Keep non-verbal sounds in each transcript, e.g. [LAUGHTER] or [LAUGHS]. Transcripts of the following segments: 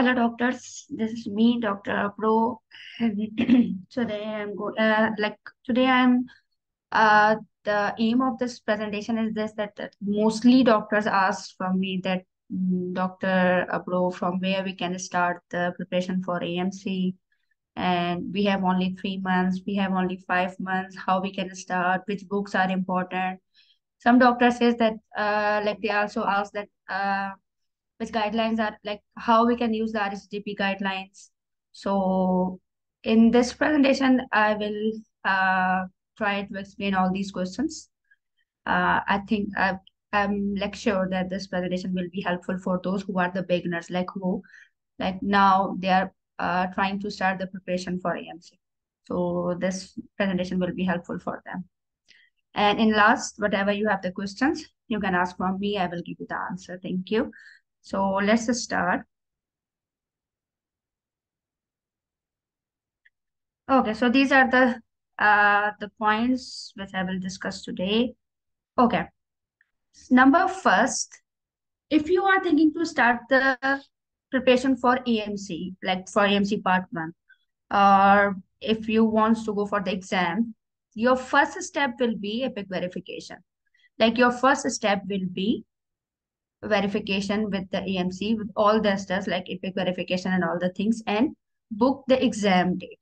Hello, doctors. This is me, Dr. Abro. [CLEARS THROAT] today I'm go uh, like today I'm uh the aim of this presentation is this that, that mostly doctors ask from me that mm, Dr. Abro from where we can start the preparation for AMC and we have only three months, we have only five months, how we can start, which books are important. Some doctors says that uh like they also ask that uh which guidelines are like how we can use the RACGP guidelines. So in this presentation, I will uh, try to explain all these questions. Uh, I think i am like sure that this presentation will be helpful for those who are the beginners, like who, like now they are uh, trying to start the preparation for AMC. So this presentation will be helpful for them. And in last, whatever you have the questions, you can ask from me. I will give you the answer. Thank you. So let's start. Okay, so these are the uh, the points which I will discuss today. Okay. Number first, if you are thinking to start the preparation for AMC, like for AMC part one, or if you want to go for the exam, your first step will be EPIC verification. Like your first step will be verification with the AMC with all the stuff like EPIC verification and all the things and book the exam date.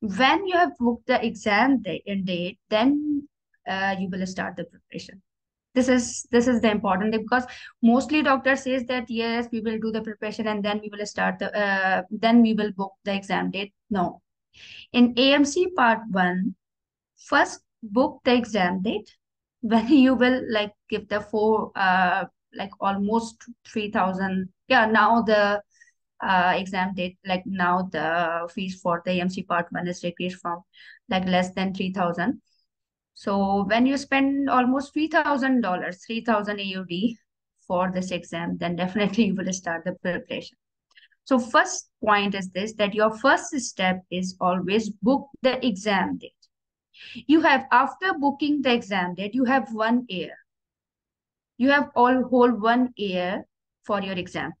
When you have booked the exam date, date then uh, you will start the preparation. This is this is the important thing because mostly doctor says that yes we will do the preparation and then we will start the uh, then we will book the exam date. No, in AMC part one, first book the exam date when [LAUGHS] you will like give the four uh like almost 3000 yeah now the uh exam date like now the fees for the AMC part 1 is decreased from like less than 3000 so when you spend almost $3000 3000 AUD for this exam then definitely [LAUGHS] you will start the preparation. So first point is this that your first step is always book the exam date you have, after booking the exam date, you have one year. You have all whole one year for your exam.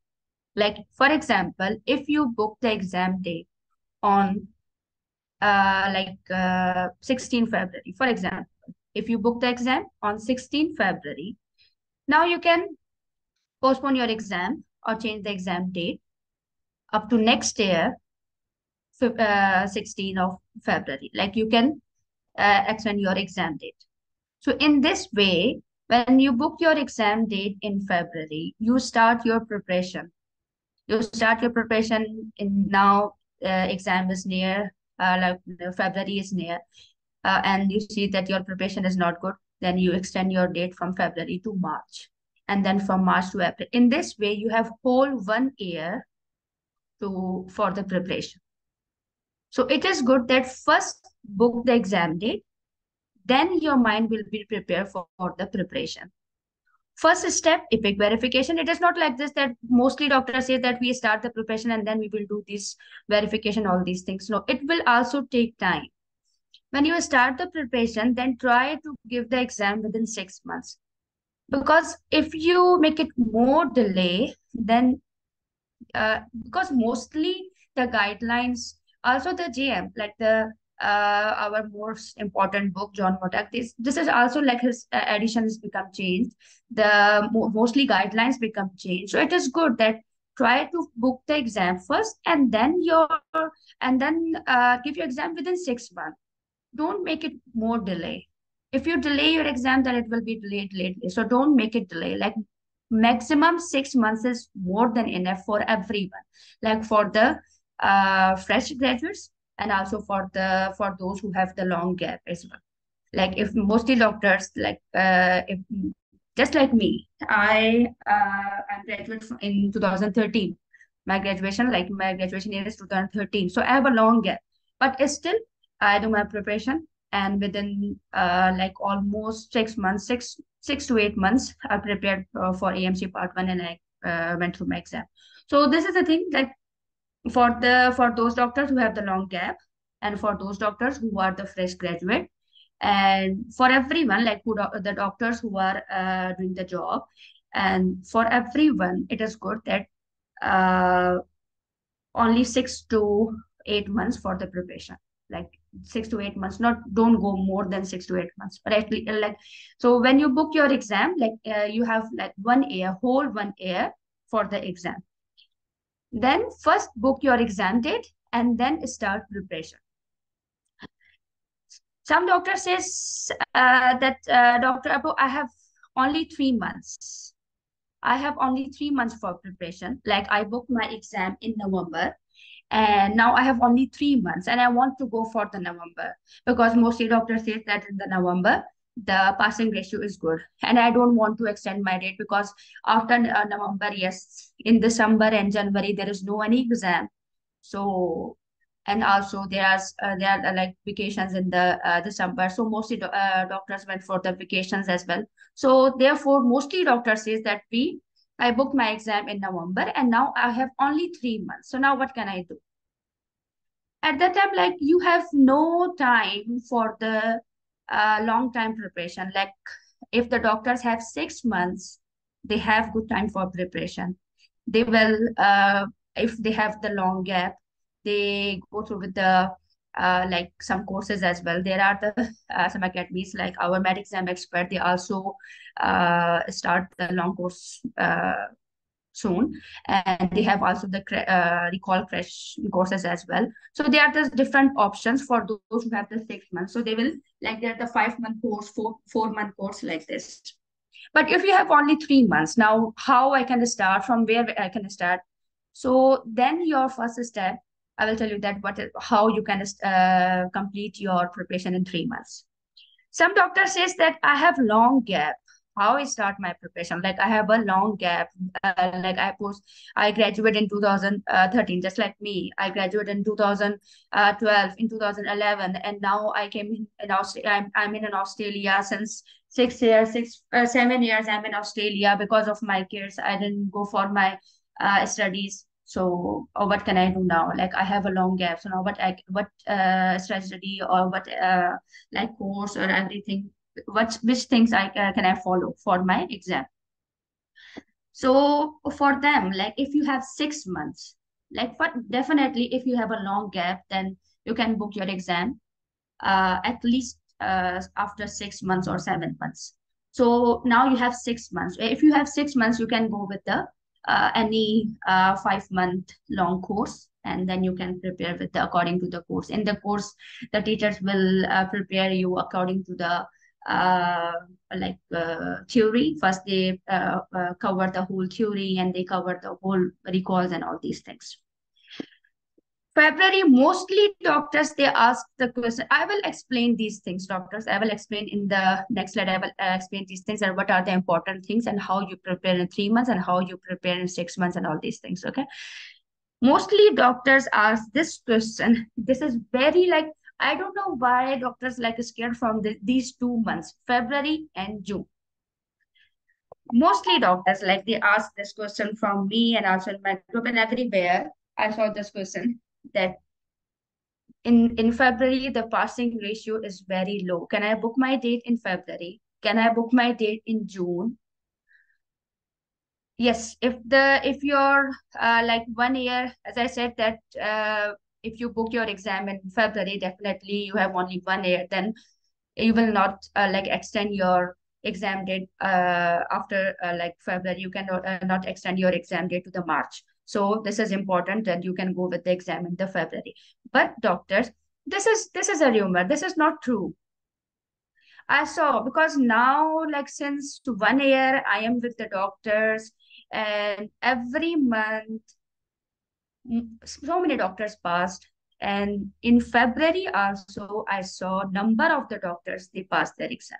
Like, for example, if you book the exam date on uh, like uh, 16 February, for example, if you book the exam on 16 February, now you can postpone your exam or change the exam date up to next year, uh, 16 of February. Like you can uh, extend your exam date. So in this way, when you book your exam date in February, you start your preparation. You start your preparation in now uh, exam is near, uh, like February is near, uh, and you see that your preparation is not good, then you extend your date from February to March, and then from March to April. In this way, you have whole one year to for the preparation. So it is good that first book the exam date, then your mind will be prepared for, for the preparation. First step, EPIC verification. It is not like this that mostly doctors say that we start the preparation and then we will do this verification, all these things. No, it will also take time. When you start the preparation, then try to give the exam within six months. Because if you make it more delay, then uh, because mostly the guidelines, also the JM, like the uh, our most important book, John Murtagh. This this is also like his uh, editions become changed. The mo mostly guidelines become changed. So it is good that try to book the exam first and then your and then uh, give your exam within six months. Don't make it more delay. If you delay your exam, then it will be delayed lately. So don't make it delay. Like maximum six months is more than enough for everyone. Like for the uh, fresh graduates, and also for the for those who have the long gap as well. Like if mostly doctors like uh, if just like me i uh, i'm graduate in 2013 my graduation like my graduation year is 2013 so i have a long gap. But still i do my preparation and within uh, like almost six months six six to eight months i prepared uh, for amc part one and i uh, went through my exam. So this is the thing like for the for those doctors who have the long gap and for those doctors who are the fresh graduate and for everyone like who do, the doctors who are uh, doing the job and for everyone it is good that uh, only six to eight months for the preparation. Like six to eight months not don't go more than six to eight months but actually like so when you book your exam like uh, you have like one year whole one year for the exam then first book your exam date and then start preparation. Some doctor says uh, that uh, dr Abro i have only three months. I have only three months for preparation. Like i booked my exam in november and now I have only three months and I want to go for the November. Because mostly doctors say that in the November the passing ratio is good and I don't want to extend my date because after uh, November yes in December and January there is no any exam so and also there are uh, there are like vacations in the uh, December so mostly do uh, doctors went for the vacations as well so therefore mostly doctors says that we I booked my exam in November and now I have only three months. So now what can I do? At that time, like you have no time for the uh, long time preparation. Like if the doctors have six months, they have good time for preparation. They will, uh, if they have the long gap, they go through with the uh, like some courses as well. There are the uh, some academies like our med exam expert. They also uh, start the long course uh, soon, and they have also the uh, recall crash courses as well. So there are the different options for those who have the six months. So they will like they're the five month course, four four month course like this. But if you have only three months, now how I can start, from where I can start? So then your first step I will tell you that what how you can uh, complete your preparation in three months. Some doctor says that I have long gap. How I start my preparation? Like I have a long gap. Uh, like I post, I graduated in 2013, just like me. I graduated in 2012, in 2011, and now I came in, Australia. I'm, I'm in Australia since six years, six, uh, seven years. I'm in Australia because of my kids. I didn't go for my uh, studies so or what can i do now like i have a long gap so now what i what uh strategy or what uh like course or everything what which things i uh, can i follow for my exam? So for them like if you have six months like what definitely if you have a long gap then you can book your exam uh at least uh after six months or seven months. So now you have six months. If you have six months you can go with the uh, any uh, five month long course and then you can prepare with the according to the course. In the course the teachers will uh, prepare you according to the uh, like uh, theory first they uh, uh, cover the whole theory and they cover the whole recalls and all these things February, mostly doctors, they ask the question. I will explain these things, doctors. I will explain in the next slide. I will uh, explain these things and what are the important things and how you prepare in three months and how you prepare in six months and all these things, okay? Mostly doctors ask this question. This is very like, I don't know why doctors like scared from the, these two months, February and June mostly doctors like they ask this question from me and also in my group and everywhere i saw this question that in in February the passing ratio is very low. Can I book my date in February? Can I book my date in June? Yes, if the if you're uh, like one year, as I said that uh, if you book your exam in February, definitely you have only one year. Then you will not uh, like extend your exam date uh, after uh, like February. You cannot uh, not extend your exam date to the March. So this is important that you can go with the exam in the February. But doctors, this is this is a rumor. This is not true. I saw because now, like since one year, I am with the doctors, and every month, so many doctors passed. And in February also, I saw number of the doctors they passed their exam.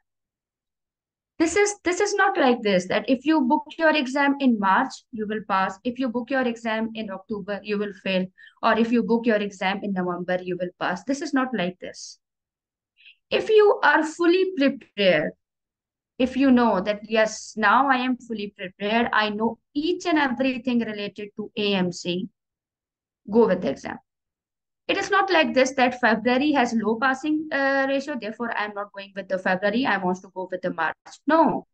This is this is not like this that if you book your exam in march you will pass. If you book your exam in october you will fail. Or if you book your exam in november you will pass. This is not like this. If you are fully prepared if you know that yes now i am fully prepared i know each and everything related to amc go with the exam it is not like this that February has low passing uh, ratio. Therefore, I'm not going with the February. I want to go with the March. No.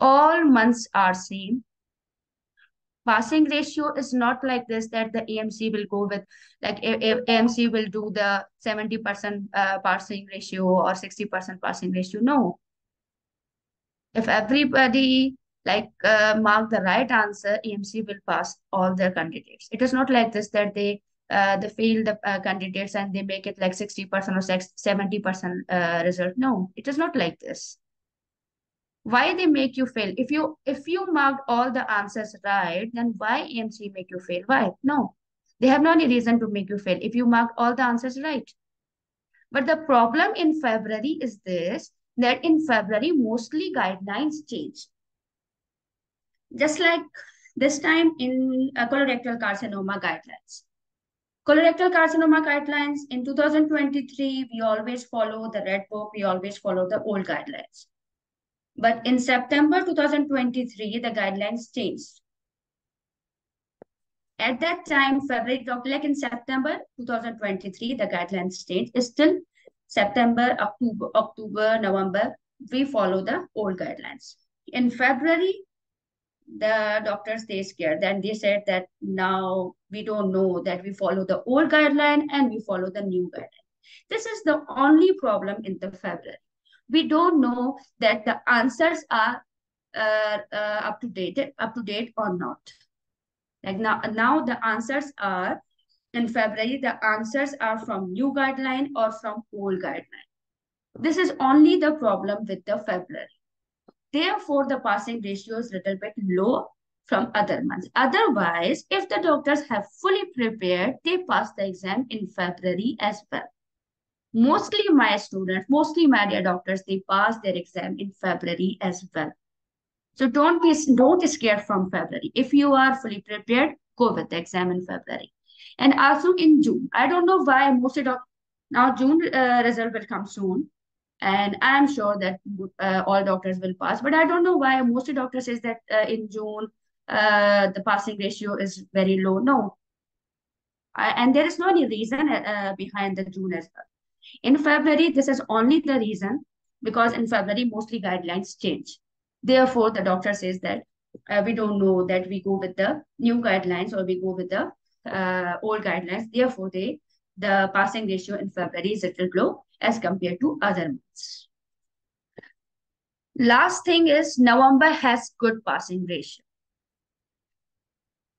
All months are same. passing ratio is not like this that the AMC will go with like AMC will do the 70% uh, passing ratio or 60% passing ratio. No. If everybody like uh, mark the right answer, AMC will pass all their candidates. It is not like this that they uh, they fail the uh, candidates and they make it like 60% or 70% uh, result. No, it is not like this. Why they make you fail? If you if you marked all the answers right then why amc make you fail? Why? No. They have no any reason to make you fail if you marked all the answers right. But the problem in february is this that in february mostly guidelines change just like this time in uh, colorectal carcinoma guidelines colorectal carcinoma guidelines in 2023 we always follow the red book we always follow the old guidelines but in September 2023, the guidelines changed. At that time, February, like in September 2023, the guidelines changed. Still, September, October, October, November, we follow the old guidelines. In February, the doctors they scared and they said that now we don't know that we follow the old guideline and we follow the new guideline. This is the only problem in the February we don't know that the answers are uh, uh, up to date, up to date or not. Like now, now the answers are in February, the answers are from new guideline or from old guideline. This is only the problem with the February. Therefore, the passing ratio is little bit low from other months. Otherwise, if the doctors have fully prepared, they pass the exam in February as well mostly my students, mostly my dear doctors, they pass their exam in February as well. So don't be don't scare from February. If you are fully prepared, go with the exam in February. And also in June. I don't know why most of now June uh, result will come soon. And I'm sure that uh, all doctors will pass. But I don't know why most doctors says that uh, in June, uh, the passing ratio is very low. No. and there is no any reason uh, behind the June as well. In February, this is only the reason because in February, mostly guidelines change. Therefore, the doctor says that uh, we don't know that we go with the new guidelines or we go with the uh, old guidelines. Therefore, they the passing ratio in February is little low as compared to other months. Last thing is November has good passing ratio.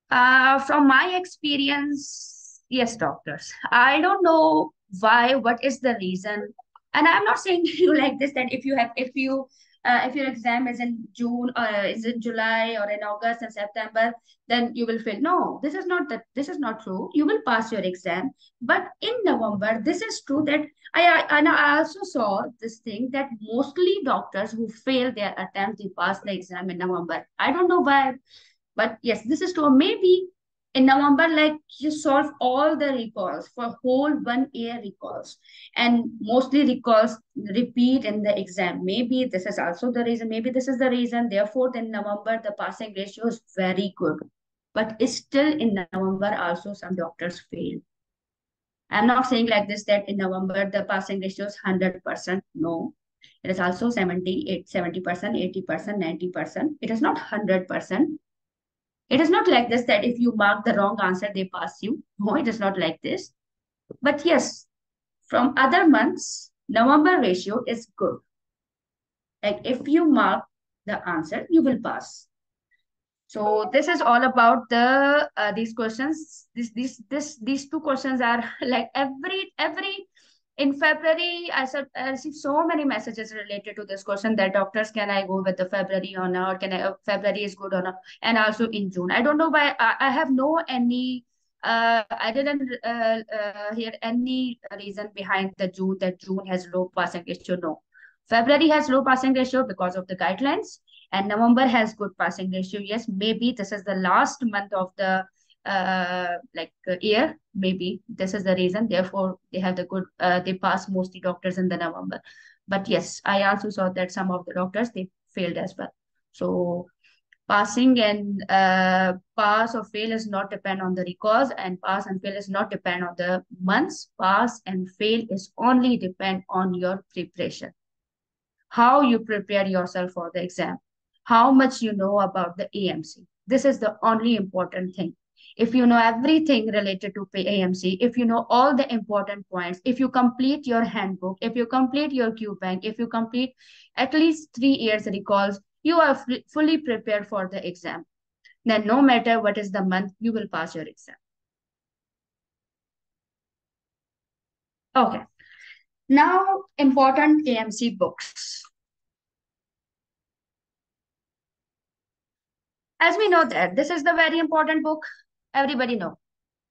Uh, from my experience, yes, doctors. I don't know why what is the reason and i'm not saying [LAUGHS] you like this that if you have if you uh, if your exam is in june or uh, is in july or in august and september then you will fail. No this is not that this is not true. You will pass your exam. But in november this is true that i, I and i also saw this thing that mostly doctors who fail their attempt to pass the exam in november. I don't know why but yes this is true. Maybe in November, like you solve all the recalls for whole one year recalls and mostly recalls repeat in the exam. Maybe this is also the reason, maybe this is the reason. Therefore, in November, the passing ratio is very good. But still in November, also some doctors fail. I'm not saying like this that in November, the passing ratio is 100%. No, it is also 70, 70%, 80%, 90%. It is not 100%. It is not like this that if you mark the wrong answer, they pass you. No, it is not like this. But yes, from other months, November ratio is good. Like if you mark the answer, you will pass. So this is all about the uh, these questions. This these this these two questions are [LAUGHS] like every every in February, I, I received so many messages related to this question that doctors, can I go with the February or not? Can I, uh, February is good or not? And also in June. I don't know why, I, I have no any, uh, I didn't uh, uh, hear any reason behind the June, that June has low passing ratio. No. February has low passing ratio because of the guidelines and November has good passing ratio. Yes, maybe this is the last month of the uh, like uh, year maybe. This is the reason. Therefore they have the good uh, they pass mostly doctors in the november. But yes i also saw that some of the doctors they failed as well. So passing and uh, pass or fail is not depend on the recalls and pass and fail is not depend on the months. Pass and fail is only depend on your preparation. How you prepare yourself for the exam. How much you know about the amc This is the only important thing. If you know everything related to AMC, if you know all the important points, if you complete your handbook, if you complete your Q bank, if you complete at least three years recalls, you are fully prepared for the exam. Then no matter what is the month, you will pass your exam. Okay. Now, important AMC books. As we know that this is the very important book. Everybody know.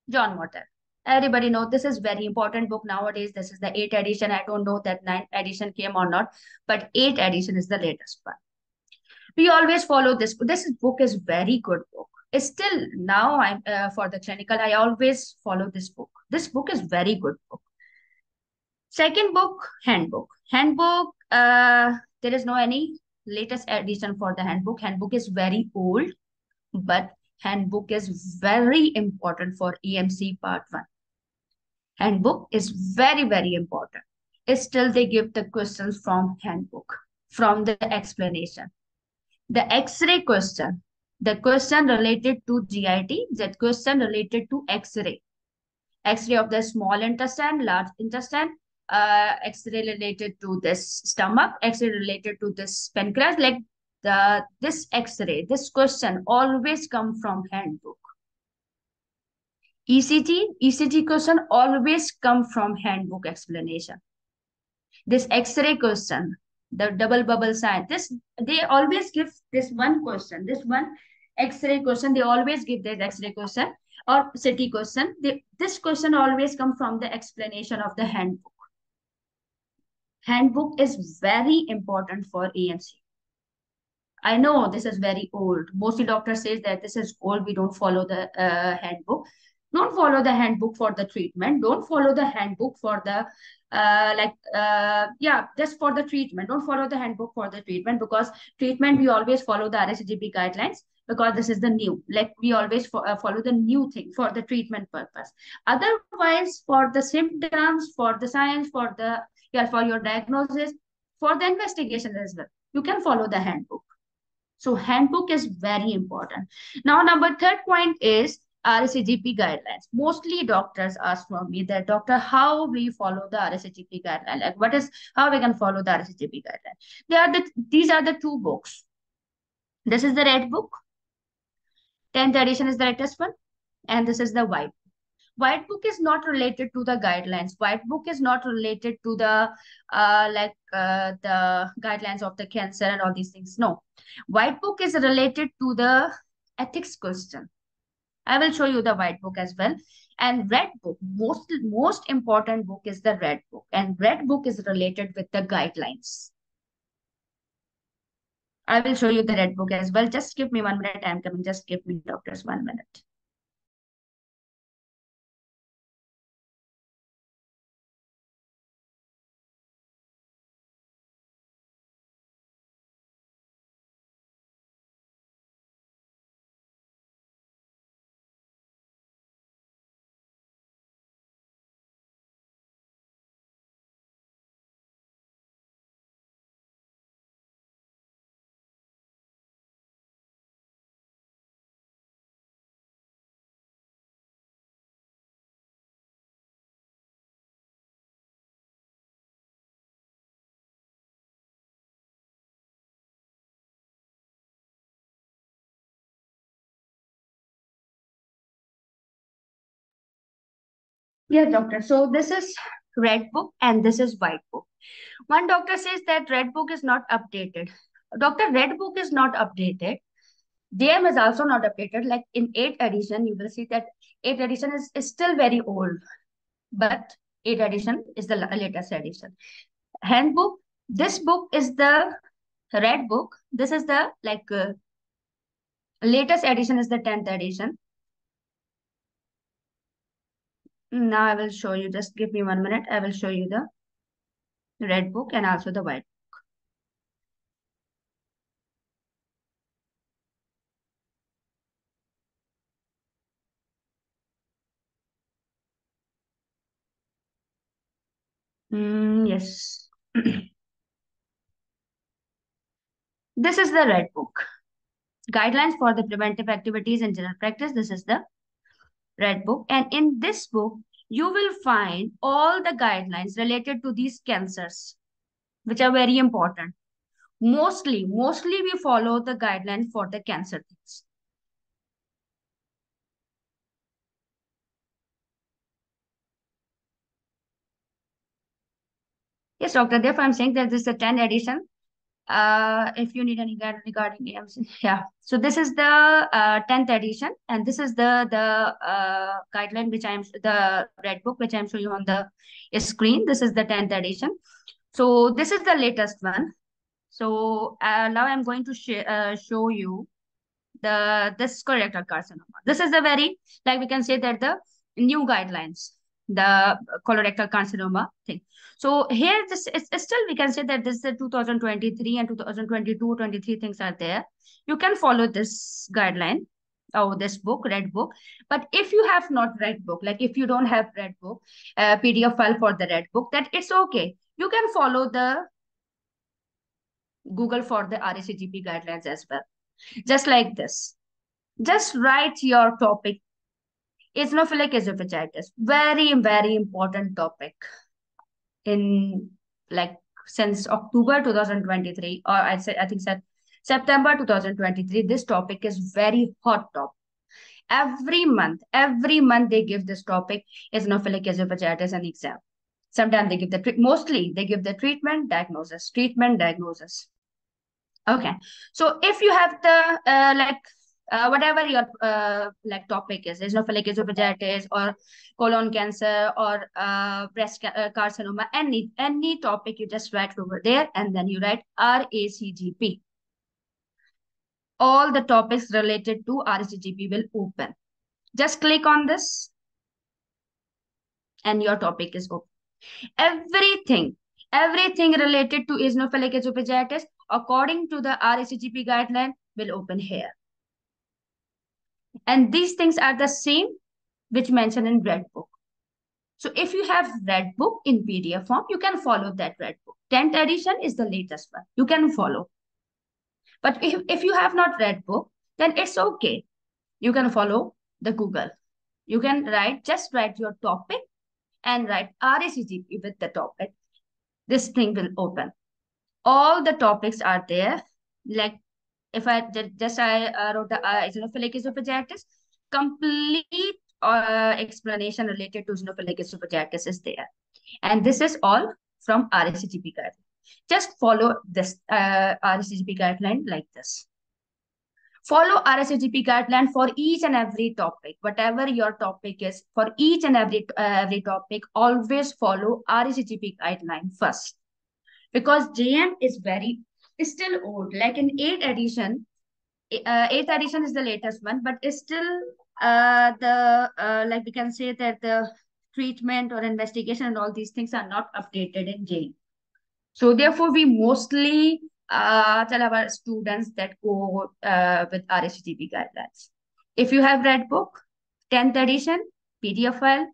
John Murtagh. Everybody know this is very important book nowadays. This is the 8th edition. I don't know that 9th edition came or not, but 8th edition is the latest one. We always follow this. This book is very good book. It's still now I'm uh, for the clinical. I always follow this book. This book is very good book. Second book, handbook. Handbook, uh, there is no any latest edition for the handbook. Handbook is very old, but handbook is very important for AMC part one. Handbook is very, very important. Still, they give the questions from handbook, from the explanation. The X-ray question, the question related to GIT, that question related to X-ray. X-ray of the small intestine, large intestine, uh, X-ray related to this stomach, X-ray related to this pancreas, like the this X-ray, this question always come from handbook. ECT, ECT question always come from handbook explanation. This X-ray question, the double bubble sign, this they always give this one question, this one X-ray question, they always give this X-ray question or CT question. They, this question always come from the explanation of the handbook handbook is very important for AMC. I know this is very old. Mostly doctor says that this is old. We don't follow the uh, handbook. Don't follow the handbook for the treatment. Don't follow the handbook for the uh, like uh, yeah, just for the treatment. Don't follow the handbook for the treatment because treatment we always follow the RACGP guidelines because this is the new. Like we always fo uh, follow the new thing for the treatment purpose. Otherwise, for the symptoms, for the science, for the yeah, for your diagnosis, for the investigation as well. You can follow the handbook. So handbook is very important. Now, number third point is RACGP guidelines. Mostly doctors ask from me that, doctor, how we follow the RACGP guideline? Like what is, how we can follow the RACGP guideline? They are the, these are the two books. This is the red book. 10th edition is the latest one. And this is the white white book is not related to the guidelines. White book is not related to the uh, like uh, the guidelines of the cancer and all these things. No. White book is related to the ethics question. I will show you the white book as well. And red book most most important book is the red book. And red book is related with the guidelines. I will show you the red book as well. Just give me one minute. I'm coming. Just give me doctors one minute Yes, doctor. So this is red book and this is white book. One doctor says that red book is not updated. Doctor, red book is not updated. DM is also not updated. Like in 8th edition, you will see that 8th edition is, is still very old. But 8th edition is the latest edition. Handbook, this book is the red book. This is the like uh, latest edition is the 10th edition. Now I will show you, just give me one minute. I will show you the red book and also the white book. Mm, yes. [CLEARS THROAT] this is the red book. guidelines for the preventive activities in general practice. This is the red book. And in this book, you will find all the guidelines related to these cancers, which are very important. Mostly, mostly we follow the guidelines for the cancer things. Yes, doctor. Therefore, I'm saying that this is a 10 edition uh, if you need any guide regarding AMC. [LAUGHS] Yeah. So this is the uh, 10th edition, and this is the the uh, guideline which I'm the red book which I'm showing you on the screen. This is the 10th edition. So this is the latest one. So uh, now I'm going to sh uh, show you the this colorectal carcinoma. This is the very like we can say that the new guidelines, the colorectal carcinoma thing. So here, this is still we can say that this is the 2023 and 2022, 23 things are there. You can follow this guideline oh this book red book but if you have not red book like if you don't have red book uh, pdf file for the red book that it's okay you can follow the google for the RACGP guidelines as well just like this just write your topic eosinophilic esophagitis very very important topic in like since October 2023, or I said I think said September 2023. This topic is very hot topic. Every month, every month they give this topic eosinophilic esophagitis an exam. Sometimes they give the mostly they give the treatment diagnosis, treatment diagnosis. Okay, so if you have the uh, like uh, whatever your uh, like topic is, eosinophilic esophagitis or colon cancer or uh, breast ca uh, carcinoma, any any topic you just write over there and then you write RACGP. All the topics related to RACGP will open. Just click on this and your topic is open. Everything, everything related to eosinophilic esophagitis according to the RACGP guideline will open here. And these things are the same which mentioned in red book. So if you have red book in PDF form, you can follow that red book. 10th edition is the latest one. You can follow. But if, if you have not red book, then it's okay. You can follow the Google. You can write, just write your topic and write RACGP with the topic. This thing will open. All the topics are there. Like if I just I uh, wrote the uh, eosinophilic esophagitis, complete uh, explanation related to eosinophilic esophagitis is there. And this is all from RACGP guideline. Just follow this uh, RACGP guideline like this. Follow RACGP guideline for each and every topic. Whatever your topic is, for each and every, uh, every topic, always follow RACGP guideline first. Because JM is very is still old. Like in 8th edition, uh, 8th edition is the latest one, but it's still uh, the, uh, like we can say that the treatment or investigation and all these things are not updated in J. So therefore, we mostly uh, tell our students that go uh, with RACGP guidelines. If you have red book, 10th edition, PDF file,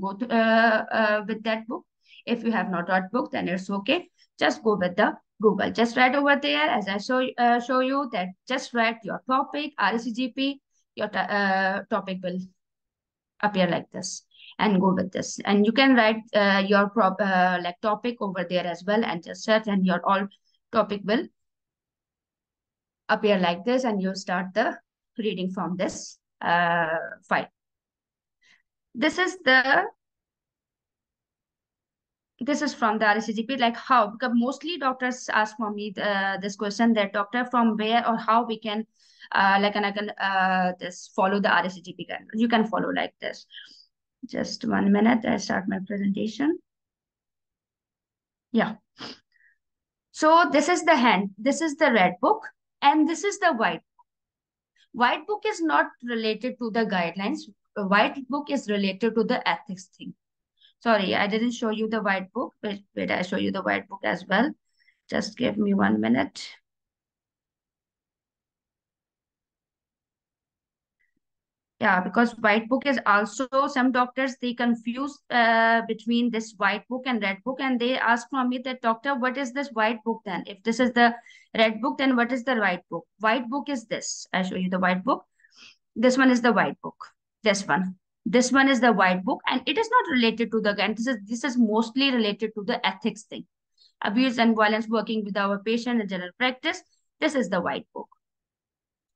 go to, uh, uh, with that book. If you have not red book, then it's okay. Just go with the Google. Just write over there as I show, uh, show you that just write your topic, RACGP, your uh, topic will appear like this and go with this. And you can write uh, your prop, uh, like topic over there as well and just search and your all topic will appear like this and you start the reading from this uh, file. This is the this is from the RACGP, like how, because mostly doctors ask for me the, this question that doctor from where or how we can, uh, like, and I can uh, this follow the RACGP guidelines. You can follow like this. Just one minute, I start my presentation. Yeah. So this is the hand, this is the red book, and this is the white book. White book is not related to the guidelines. White book is related to the ethics thing. Sorry, I didn't show you the white book. Wait, wait, I show you the white book as well. Just give me one minute. Yeah, because white book is also some doctors they confuse uh, between this white book and red book, and they ask from me that doctor, what is this white book then? If this is the red book, then what is the white book? White book is this. I show you the white book. This one is the white book. This one. This one is the white book, and it is not related to the again. This is this is mostly related to the ethics thing, abuse and violence working with our patient in general practice. This is the white book.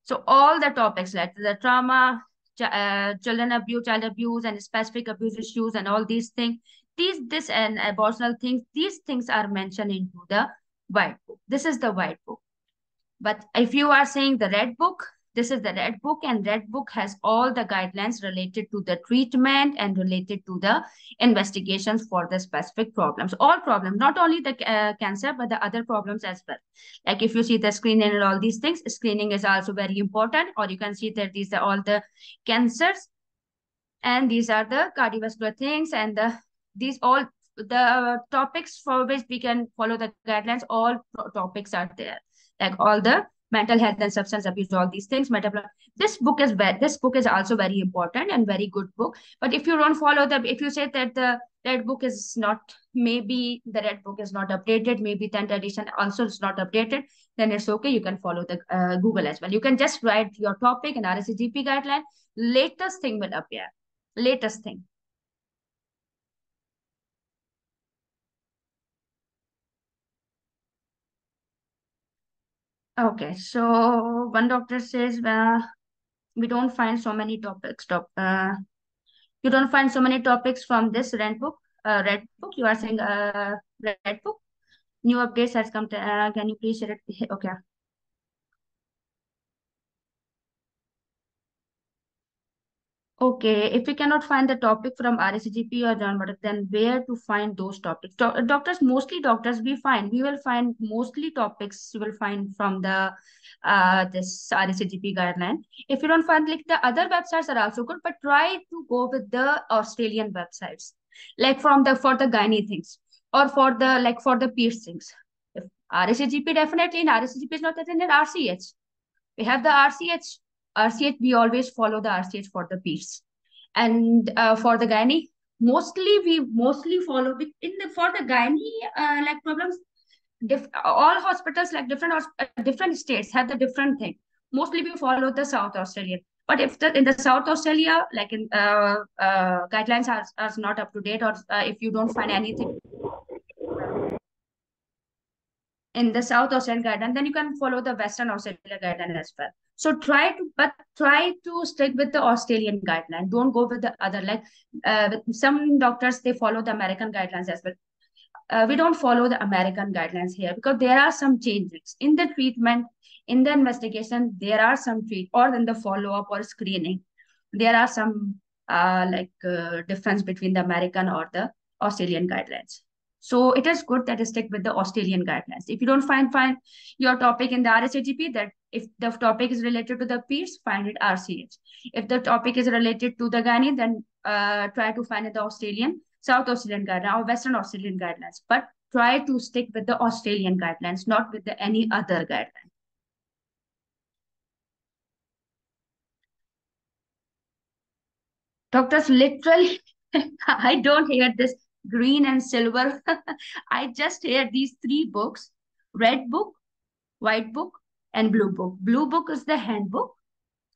So all the topics like the trauma, uh, children abuse, child abuse, and specific abuse issues, and all these things, these this and abortional things, these things are mentioned into the white book. This is the white book. But if you are saying the red book, this is the red book and red book has all the guidelines related to the treatment and related to the investigations for the specific problems. All problems not only the uh, cancer but the other problems as well. Like if you see the screening and all these things screening is also very important or you can see that these are all the cancers and these are the cardiovascular things and the these all the topics for which we can follow the guidelines all topics are there. Like all the mental health and substance abuse, all these things. Metabol this book is very, this book is also very important and very good book. But if you don't follow the, if you say that the red book is not, maybe the red book is not updated, maybe 10th edition also is not updated, then it's okay. You can follow the uh, Google as well. You can just write your topic in RACGP guideline. Latest thing will appear. Latest thing. Okay, so one doctor says well, we don't find so many topics. Top, uh, you don't find so many topics from this red book. Uh, red book. You are saying uh, red book. New updates has come. To, uh, can you please share it? Okay. Okay, if we cannot find the topic from RACGP or John Murtagh, then where to find those topics? Do doctors, mostly doctors, we find, we will find mostly topics you will find from the uh this RACGP guideline. If you don't find like the other websites are also good, but try to go with the Australian websites, like from the for the gynae things or for the like for the piercings. If RACGP definitely in RACGP is not that in RCH. We have the RCH RCH, we always follow the RCH for the piece. And uh, for the gynae, mostly we mostly follow in the for the gynae uh, like problems. Diff, all hospitals like different uh, different states have the different thing. Mostly we follow the South Australia. But if the in the South Australia, like in uh, uh, guidelines are, are not up to date, or if you don't find anything in the South Australian guideline, then you can follow the Western Australia guideline as well. So try to, but try to stick with the Australian guideline. Don't go with the other. Like uh, some doctors, they follow the American guidelines as well. Uh, we don't follow the American guidelines here because there are some changes in the treatment, in the investigation. There are some treat or in the follow up or screening. There are some uh, like uh, difference between the American or the Australian guidelines. So it is good that you stick with the Australian guidelines. If you don't find find your topic in the RACGP, that if the topic is related to the peers, find it RCH. If the topic is related to the gynae, then uh, try to find it the Australian, South Australian guidelines or Western Australian guidelines. But try to stick with the Australian guidelines, not with the any other guideline. Doctors, literally, [LAUGHS] I don't hear this green and silver. [LAUGHS] I just hear these three books, red book, white book, and blue book. Blue book is the handbook.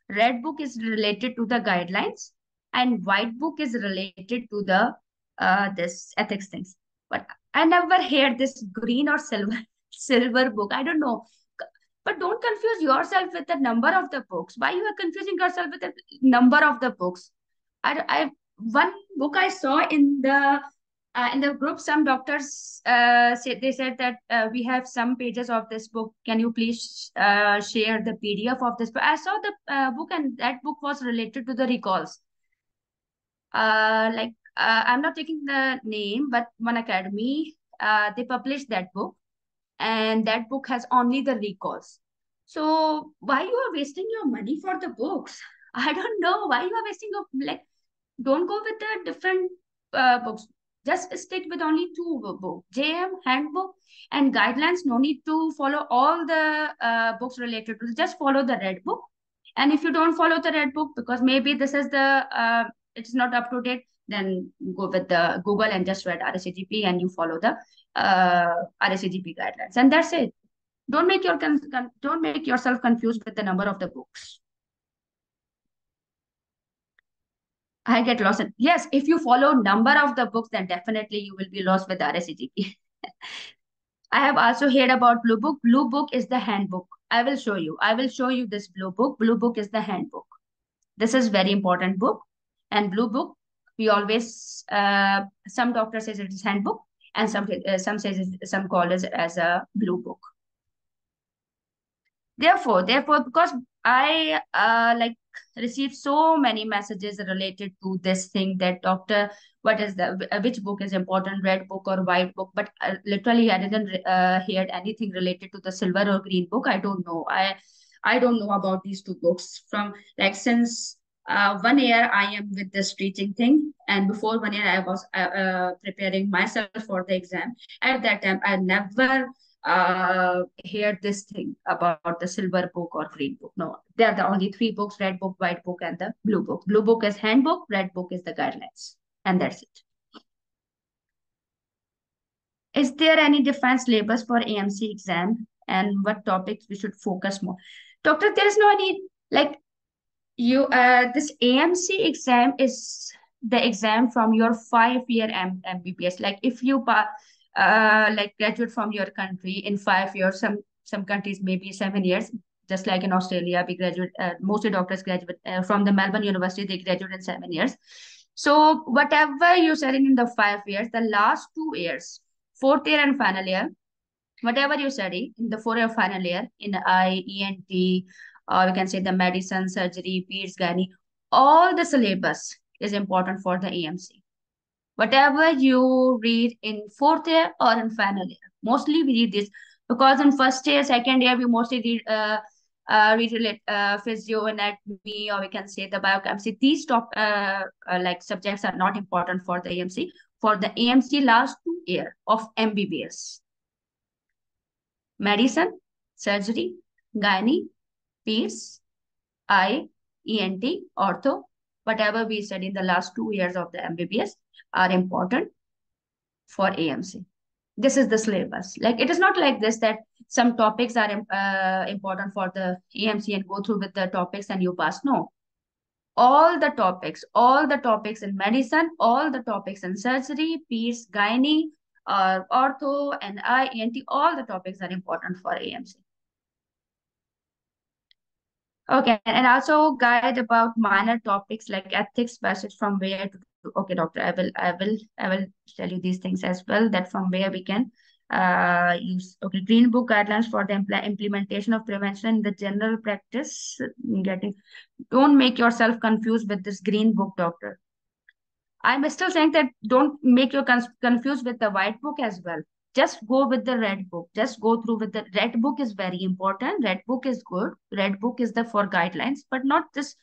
Red book is related to the guidelines and white book is related to the uh, this ethics things. But I never heard this green or silver [LAUGHS] silver book. I don't know. But don't confuse yourself with the number of the books. Why you are confusing yourself with the number of the books? I, I one book I saw in the uh, in the group, some doctors uh, said they said that uh, we have some pages of this book. Can you please uh, share the PDF of this? book I saw the uh, book, and that book was related to the recalls. Uh, like I'm not taking the name, but one academy they published that book, and that book has only the recalls. So why you are wasting your money for the books? [LAUGHS] I don't know why you are wasting your like. Don't go with the different books just stick with only two books, JM handbook and guidelines. No need to follow all the uh, books related to Just follow the red book And if you don't follow the red book, because maybe this is the, uh, it's not up to date, then go with the Google and just read RACGP and you follow the uh, RACGP guidelines. And that's it. Don't make your don't make yourself confused with the number of the books. I get lost. In, yes, if you follow number of the books, then definitely you will be lost with RACGP. [LAUGHS] I have also heard about Blue Book. Blue Book is the handbook. I will show you. I will show you this Blue Book. Blue Book is the handbook. This is very important book. And Blue Book, we always, uh, some doctor says it is handbook and some, uh, some says it, some call it as a Blue Book. Therefore, therefore, because I uh, like received so many messages related to this thing that doctor, what is the which book is important, red book or white book? But uh, literally, I didn't uh, hear anything related to the silver or green book. I don't know. I I don't know about these two books from like since uh, one year I am with this teaching thing, and before one year I was uh, uh, preparing myself for the exam. At that time, I never uh, hear this thing about the silver book or green book. No, they are the only three books, red book, white book, and the blue book. Blue book is handbook, red book is the guidelines. And that's it. Is there any defense syllabus for AMC exam and what topics we should focus more? Doctor, there is no any, like, you, uh, this AMC exam is the exam from your five-year M- MBBS. Like, if you pass, uh, like graduate from your country in five years. Some some countries maybe seven years. Just like in Australia, we graduate. Uh, mostly doctors graduate uh, from the Melbourne University. They graduate in seven years. So whatever you studied in the five years, the last two years, fourth year and final year, whatever you study in the four year final year in eye, ENT, or we can say the medicine, surgery, peds, gynae, all the syllabus is important for the AMC whatever you read in fourth year or in final year. Mostly we read this because in first year, second year, we mostly read uh, uh, read uh, physio, anatomy, or we can say the biochemistry. These top uh, uh, like subjects are not important for the AMC. For the AMC last two year of MBBS, medicine, surgery, gynae, peds, eye, ENT, ortho, whatever we said in the last two years of the MBBS, are important for AMC. This is the syllabus. Like it is not like this that some topics are uh, important for the AMC and go through with the topics and you pass. No. All the topics, all the topics in medicine, all the topics in surgery, peds, gynae, uh, ortho, and eye, ENT, all the topics are important for AMC. Okay, and also guide about minor topics like ethics, passage from where to okay doctor i will i will i will tell you these things as well that from where we can uh use okay green book guidelines for the impl implementation of prevention in the general practice getting don't make yourself confused with this green book doctor. I'm still saying that don't make you confused with the white book as well just go with the red book just go through with the red book is very important red book is good red book is the for guidelines but not this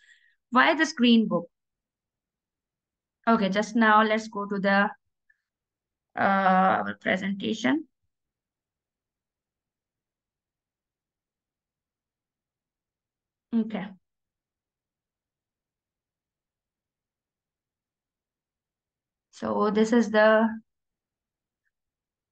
why this green book Okay, just now let's go to the uh, presentation. Okay. So this is the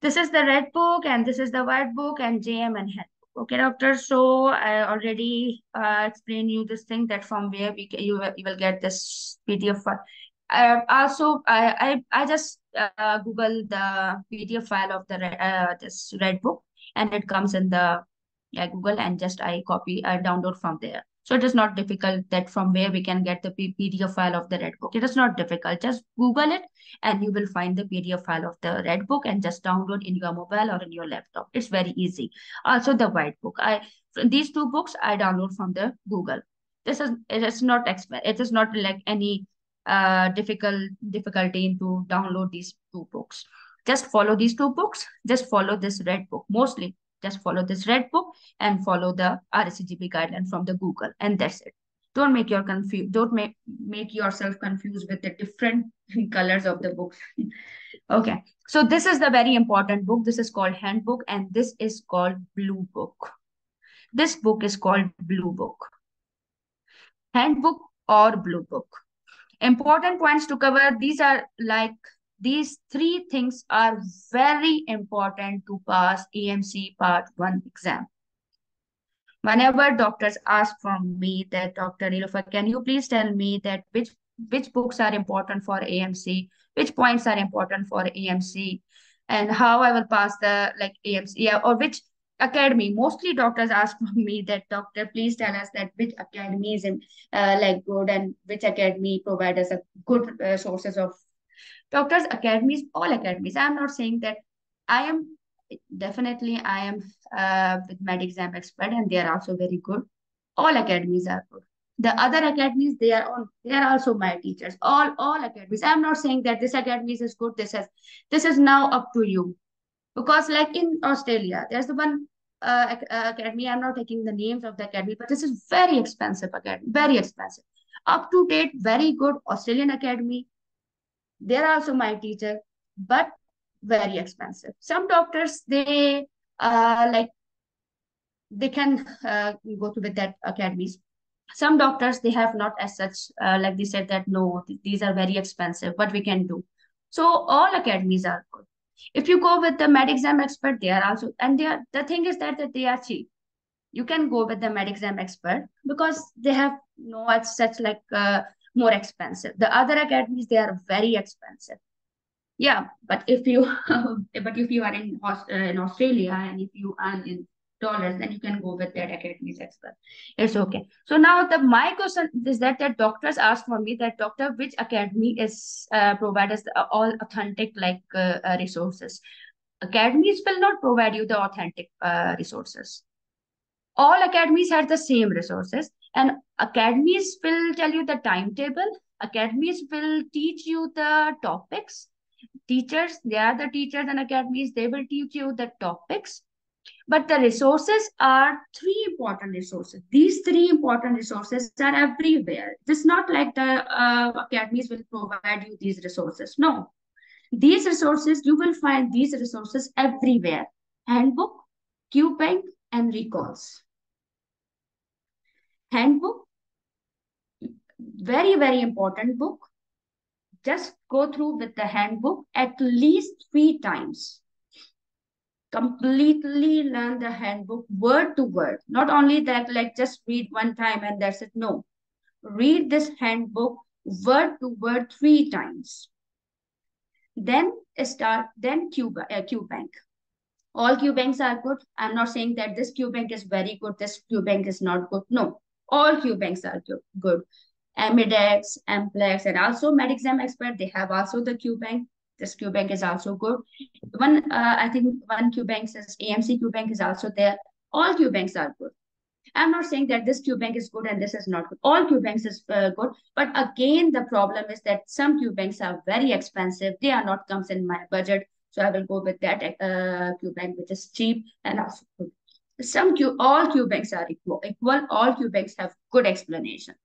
this is the red book and this is the white book and JM and head Okay, doctor. So I already uh, explained you this thing that from where we you, you will get this PDF file uh, also I, I I just uh, Google the PDF file of the uh, this red book and it comes in the yeah, Google and just I copy I download from there. So it is not difficult that from where we can get the PDF file of the red book. It is not difficult. Just Google it and you will find the PDF file of the red book and just download in your mobile or in your laptop. It's very easy. Also the white book. I these two books I download from the Google. This is it is not it is not like any uh, difficult difficulty into download these two books. Just follow these two books. Just follow this red book. Mostly, just follow this red book and follow the RACGP guideline from the Google, and that's it. Don't make your confused. Don't make make yourself confused with the different [LAUGHS] colors of the books. [LAUGHS] okay, so this is the very important book. This is called Handbook, and this is called Blue Book. This book is called Blue Book. handbook or blue book. Important points to cover. These are like, these three things are very important to pass AMC Part 1 exam. Whenever doctors ask from me that, Dr. Neelofar, can you please tell me that which, which books are important for AMC, which points are important for AMC, and how I will pass the like AMC, yeah, or which academy mostly doctors ask [LAUGHS] from me that doctor please tell us that which academy is uh, like good and which academy provide us a good uh, sources of doctors academies all academies i'm not saying that i am definitely i am uh, with med exam expert and they are also very good all academies are good the other academies they are on they are also my teachers all all academies i'm not saying that this academy is good this is this is now up to you because like in Australia, there's the one uh, uh, academy. I'm not taking the names of the academy, but this is very expensive academy, very expensive. Up to date, very good Australian academy. They're also my teacher, but very expensive. Some doctors, they uh, like, they can uh, go to with that academies. Some doctors, they have not as such, uh, like they said that, no, th these are very expensive, what we can do. So all academies are good. If you go with the med exam expert, they are also, and they are, the thing is that, that they are cheap. You can go with the med exam expert because they have no it's such like uh, more expensive. The other academies, they are very expensive. Yeah, but if you, [LAUGHS] but if you are in, uh, in Australia and if you are in dollars, then you can go with that academy's expert. It's okay. So now the my question is that that doctors ask for me that doctor, which academy is uh, us all authentic like uh, uh, resources. Academies will not provide you the authentic uh, resources. All academies have the same resources and academies will tell you the timetable. Academies will teach you the topics. Teachers, they are the teachers and academies, they will teach you the topics but the resources are three important resources. These three important resources are everywhere. It's not like the uh, academies will provide you these resources. No. These resources, you will find these resources everywhere. Handbook, QBank, and recalls. Handbook, very, very important book. Just go through with the handbook at least three times completely learn the handbook word to word. Not only that, like just read one time and that's it. No. Read this handbook word to word three times. Then start, then Q, uh, QBank. All banks are good. I'm not saying that this q bank is very good, this q bank is not good. No, all QBanks are good. Amedex, Amplex, and also MedExam Expert, they have also the QBank this QBank is also good. One, uh, I think one QBank says AMC QBank is also there. All QBanks are good. I'm not saying that this QBank is good and this is not good. All QBanks is uh, good. But again, the problem is that some QBanks are very expensive. They are not comes in my budget. So I will go with that uh, QBank, which is cheap and also good. Some Q, all QBanks are equal. equal. All Q banks have good explanation.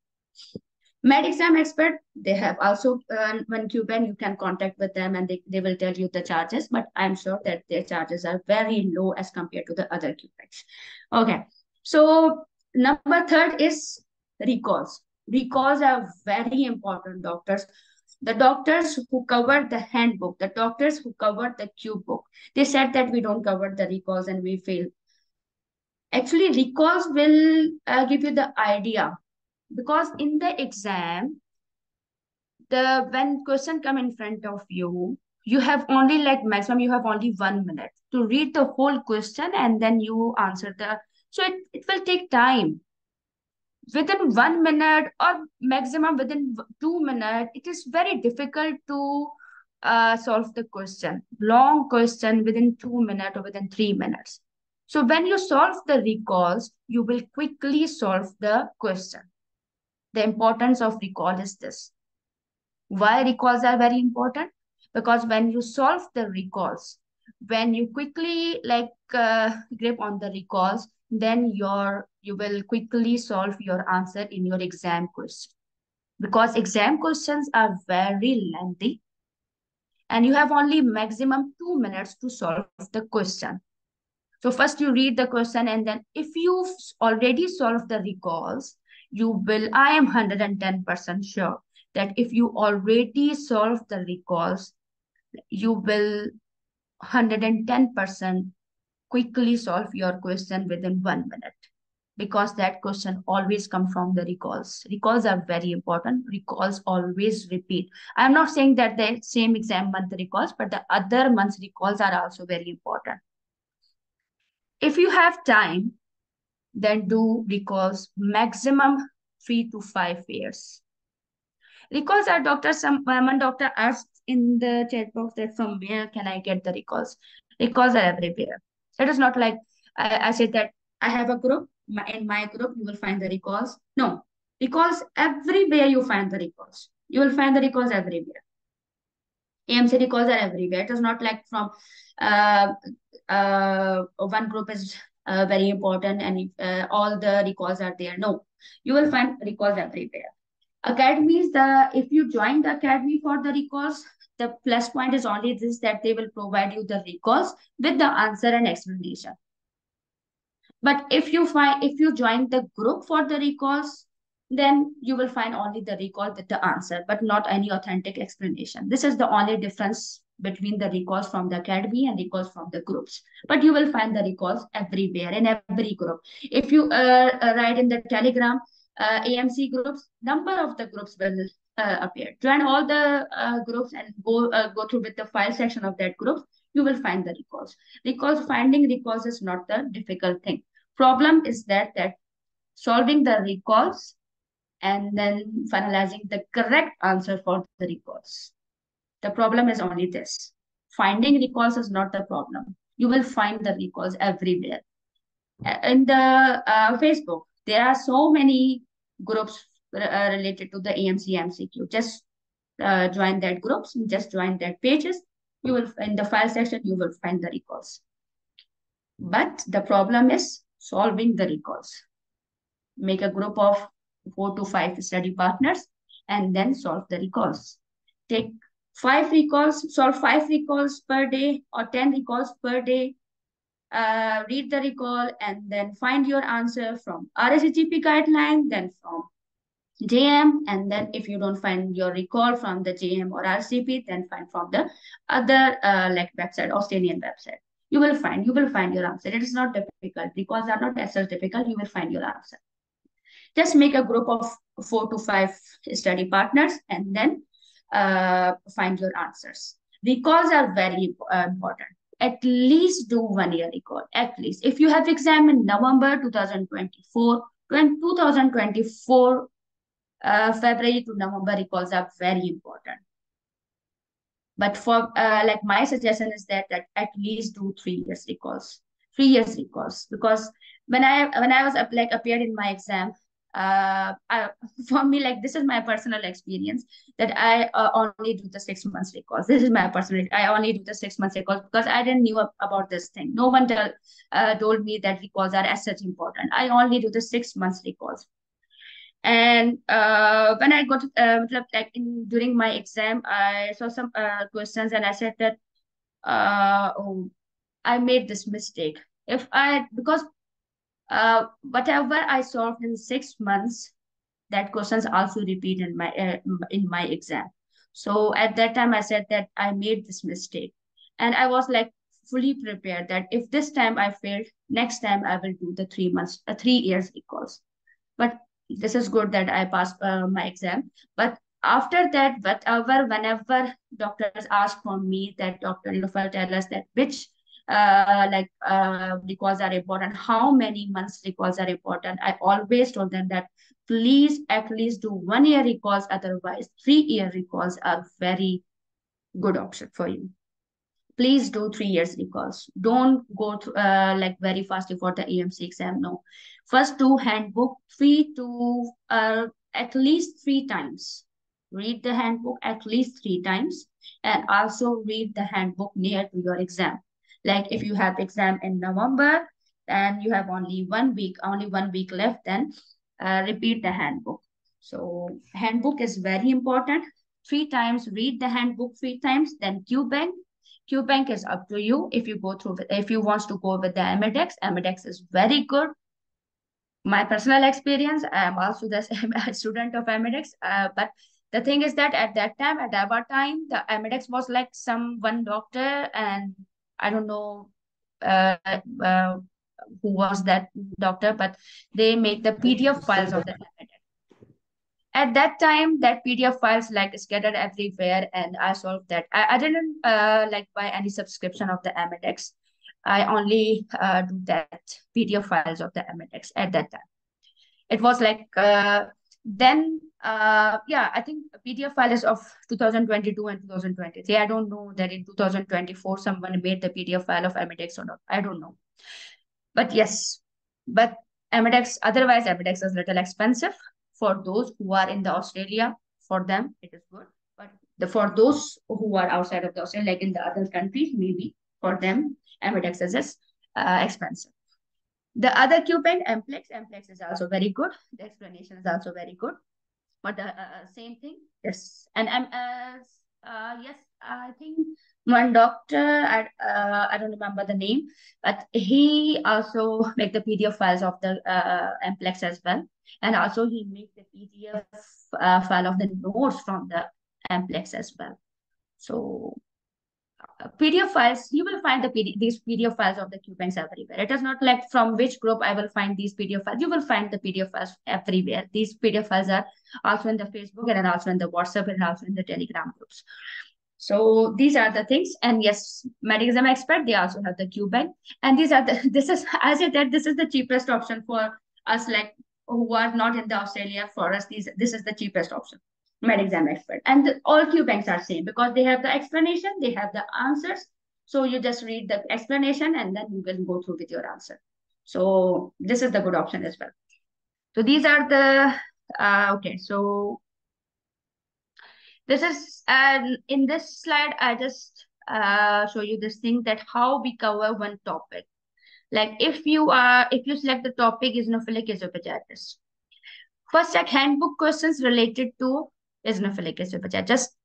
Med exam expert, they have also uh, one QBank, you can contact with them and they, they will tell you the charges, but I'm sure that their charges are very low as compared to the other QBanks. Okay, so number third is recalls. Recalls are very important, doctors. The doctors who covered the handbook, the doctors who covered the Q book, they said that we don't cover the recalls and we fail. Actually, recalls will uh, give you the idea. Because in the exam the when question come in front of you you have only like maximum you have only one minute to read the whole question and then you answer the so it, it will take time. Within one minute or maximum within two minutes it is very difficult to uh, solve the question. Long question within two minutes or within three minutes so when you solve the recalls you will quickly solve the question the importance of recall is this. Why recalls are very important? Because when you solve the recalls, when you quickly like uh, grip on the recalls, then your you will quickly solve your answer in your exam question. Because exam questions are very lengthy and you have only maximum two minutes to solve the question. So first you read the question and then if you've already solved the recalls, you will, I am 110% sure that if you already solve the recalls, you will 110% quickly solve your question within one minute because that question always come from the recalls. Recalls are very important. Recalls always repeat. I'm not saying that the same exam month recalls, but the other months recalls are also very important. If you have time, then do recalls maximum three to five years. Recalls are doctor, some one doctor asked in the chat box that from where can I get the recalls? Recalls are everywhere. It is not like I, I said that I have a group. In my group, you will find the recalls. No, recalls everywhere you find the recalls. You will find the recalls everywhere. AMC recalls are everywhere. It is not like from uh, uh, one group is uh, very important and uh, all the recalls are there. No, you will find recalls everywhere. Academies, the if you join the academy for the recalls, the plus point is only this that they will provide you the recalls with the answer and explanation. But if you find if you join the group for the recalls, then you will find only the recall with the answer, but not any authentic explanation. This is the only difference between the recalls from the academy and recalls from the groups. But you will find the recalls everywhere in every group. If you uh, uh write in the Telegram uh, AMC groups, number of the groups will uh, appear. Join all the uh, groups and go uh, go through with the file section of that group. You will find the recalls. Recalls finding recalls is not the difficult thing. Problem is that that solving the recalls and then finalizing the correct answer for the recalls. The problem is only this. Finding recalls is not the problem. You will find the recalls everywhere. In the uh, Facebook, there are so many groups uh, related to the AMC MCQ. Just uh, join that groups, just join that pages. You will, in the file section, you will find the recalls. But the problem is solving the recalls. Make a group of four to five study partners and then solve the recalls. Take five recalls, solve five recalls per day or 10 recalls per day. Uh, read the recall and then find your answer from RACGP guideline, then from JM, and then if you don't find your recall from the JM or RCP, then find from the other uh, like website, Australian website. You will find, you will find your answer. It is not difficult. Recalls are not as difficult. You will find your answer. Just make a group of four to five study partners and then uh, find your answers. Recalls are very uh, important. At least do one year recall, at least. If you have exam in November 2024, 2024 uh, February to November recalls are very important. But for uh, like my suggestion is that, that at least do three years recalls, three years recalls because when I when I was like appeared in my exam, uh, I, [LAUGHS] for me, like this is my personal experience that I uh, only do the six months recalls. This is my personal. I only do the six months recalls because I didn't knew about this thing. No one tell, uh, told me that recalls are as such important. I only do the six months recalls. And uh, when I got uh, like in during my exam, I saw some uh, questions and I said that uh, oh, I made this mistake. If I because uh, whatever I solved in six months, that questions also repeat in my uh, in my exam. So at that time, I said that I made this mistake, and I was like fully prepared that if this time I failed, next time I will do the three months, uh, three years recalls. But this is good that I passed uh, my exam. But after that, whatever, whenever doctors ask from me that Dr. Neelofar tell us that which uh, like uh, recalls are important, how many months recalls are important. I always told them that please at least do one year recalls, otherwise three year recalls are very good option for you. Please do three years recalls. Don't go uh, like very fast for the AMC exam. No, first do handbook three to uh, at least three times. Read the handbook at least three times and also read the handbook near to your exam like if you have exam in November and you have only one week, only one week left, then uh, repeat the handbook. So handbook is very important. Three times, read the handbook three times, then QBank. QBank is up to you if you go through, if you want to go with the Amedex. Amedex is very good. my personal experience, I am also the [LAUGHS] student of MEDEX, uh, but the thing is that at that time, at our time, the MEDEX was like some one doctor and I don't know uh, uh, who was that doctor, but they make the PDF files of the. At that time, that PDF files like scattered everywhere and I solved that. I, I didn't uh, like buy any subscription of the MEDEX. I only uh, do that PDF files of the MEDEX at that time. It was like, uh, then, uh, yeah, I think a PDF file is of 2022 and 2023. I don't know that in 2024, someone made the PDF file of MEDEX or not. I don't know. But yes, but MEDEX, otherwise MEDEX is little expensive for those who are in the Australia. For them, it is good. But the, for those who are outside of the Australia, like in the other countries, maybe for them, MEDEX is uh, expensive. The other QBank, MPLEX, MPLEX is also very good. The explanation is also very good. But the uh, uh, same thing, yes. And um, uh, yes, I think one doctor, I, uh, I don't remember the name, but he also [LAUGHS] make the PDF files of the uh, MPLEX as well. And also he make the PDF uh, file of the notes from the MPLEX as well. So PDF files, you will find the PD, these PDF files of the QBanks everywhere. It is not like from which group I will find these PDF files. You will find the PDF files everywhere. These PDF files are also in the Facebook and also in the WhatsApp and also in the Telegram groups. So these are the things. And yes, Medexam Expert, they also have the QBank. And these are the, [LAUGHS] this is, as I said, this is the cheapest option for us like who are not in the Australia for us. These, this is the cheapest option exam expert. And the, all Q banks are same because they have the explanation, they have the answers. So you just read the explanation and then you can go through with your answer. So this is the good option as well. So these are the, uh, okay, so this is, uh, in this slide, I just uh, show you this thing that how we cover one topic. Like if you are, if you select the topic eosinophilic esophagitis, first check handbook questions related to eosinophilic esophagitis. Just